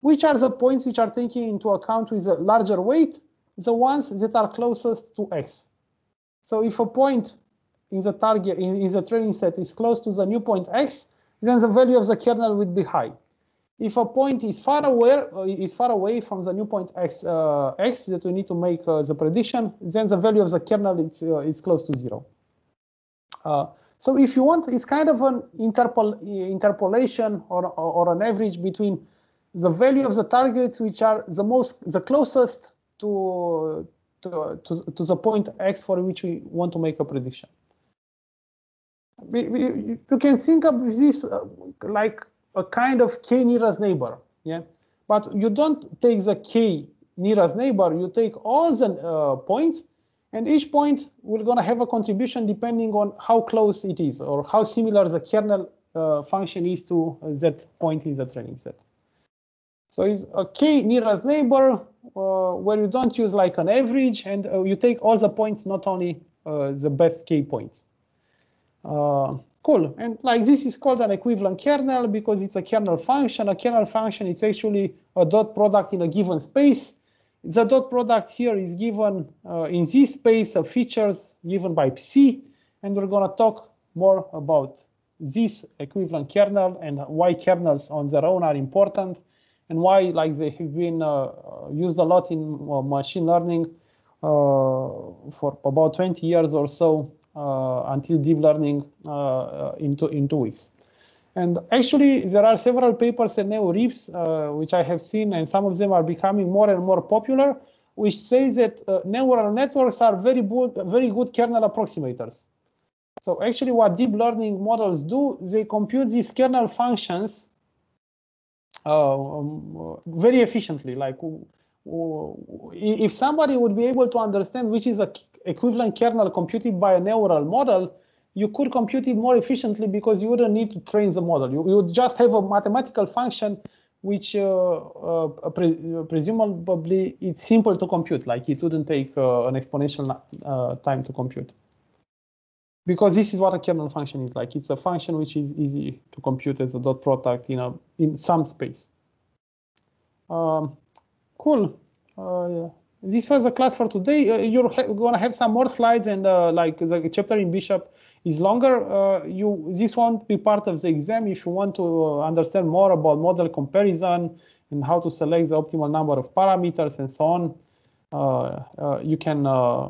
Which are the points which are taken into account with a larger weight? The ones that are closest to x. So if a point in the target in, in the training set is close to the new point x, then the value of the kernel would be high. If a point is far away uh, is far away from the new point x uh, x that we need to make uh, the prediction, then the value of the kernel is uh, is close to zero. So if you want, it's kind of an interpol interpolation or, or, or an average between the value of the targets which are the most the closest to to, to, to the point x for which we want to make a prediction we, we, you can think of this uh, like a kind of k nearest neighbor, yeah. But you don't take the k nearest neighbor. You take all the uh, points, and each point we're gonna have a contribution depending on how close it is or how similar the kernel uh, function is to that point in the training set. So it's a k nearest neighbor uh, where you don't use like an average, and uh, you take all the points, not only uh, the best k points. Uh, cool. And like this is called an equivalent kernel because it's a kernel function. A kernel function is actually a dot product in a given space. The dot product here is given uh, in this space of features given by Psi. And we're going to talk more about this equivalent kernel and why kernels on their own are important and why like they have been uh, used a lot in uh, machine learning uh, for about 20 years or so uh, until deep learning uh, in, two, in two weeks. And actually, there are several papers in NeurIPS, uh, which I have seen, and some of them are becoming more and more popular, which say that uh, neural networks are very good, very good kernel approximators. So actually, what deep learning models do, they compute these kernel functions uh, um, very efficiently. Like, if somebody would be able to understand which is a equivalent kernel computed by a neural model, you could compute it more efficiently because you wouldn't need to train the model. You, you would just have a mathematical function which uh, uh, pre presumably it's simple to compute, like it wouldn't take uh, an exponential uh, time to compute. Because this is what a kernel function is like. It's a function which is easy to compute as a dot product in, a, in some space. Um, cool. Uh, yeah this was the class for today. Uh, you're gonna have some more slides, and uh, like the chapter in Bishop is longer. Uh, you this won't be part of the exam. If you want to uh, understand more about model comparison and how to select the optimal number of parameters and so on, uh, uh, you can uh,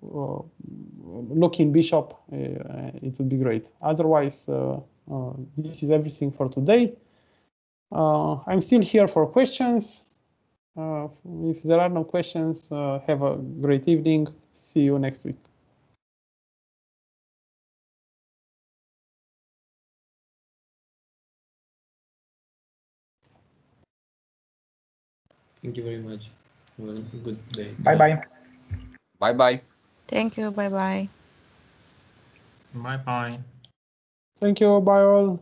look in Bishop. It would be great. Otherwise, this is everything for today. I'm still here for questions. Uh, if there are no questions, uh, have a great evening. See you next week. Thank you very much. Have a good day. Bye bye. Bye bye. Thank you. Bye bye. Bye bye. Thank you. Bye all.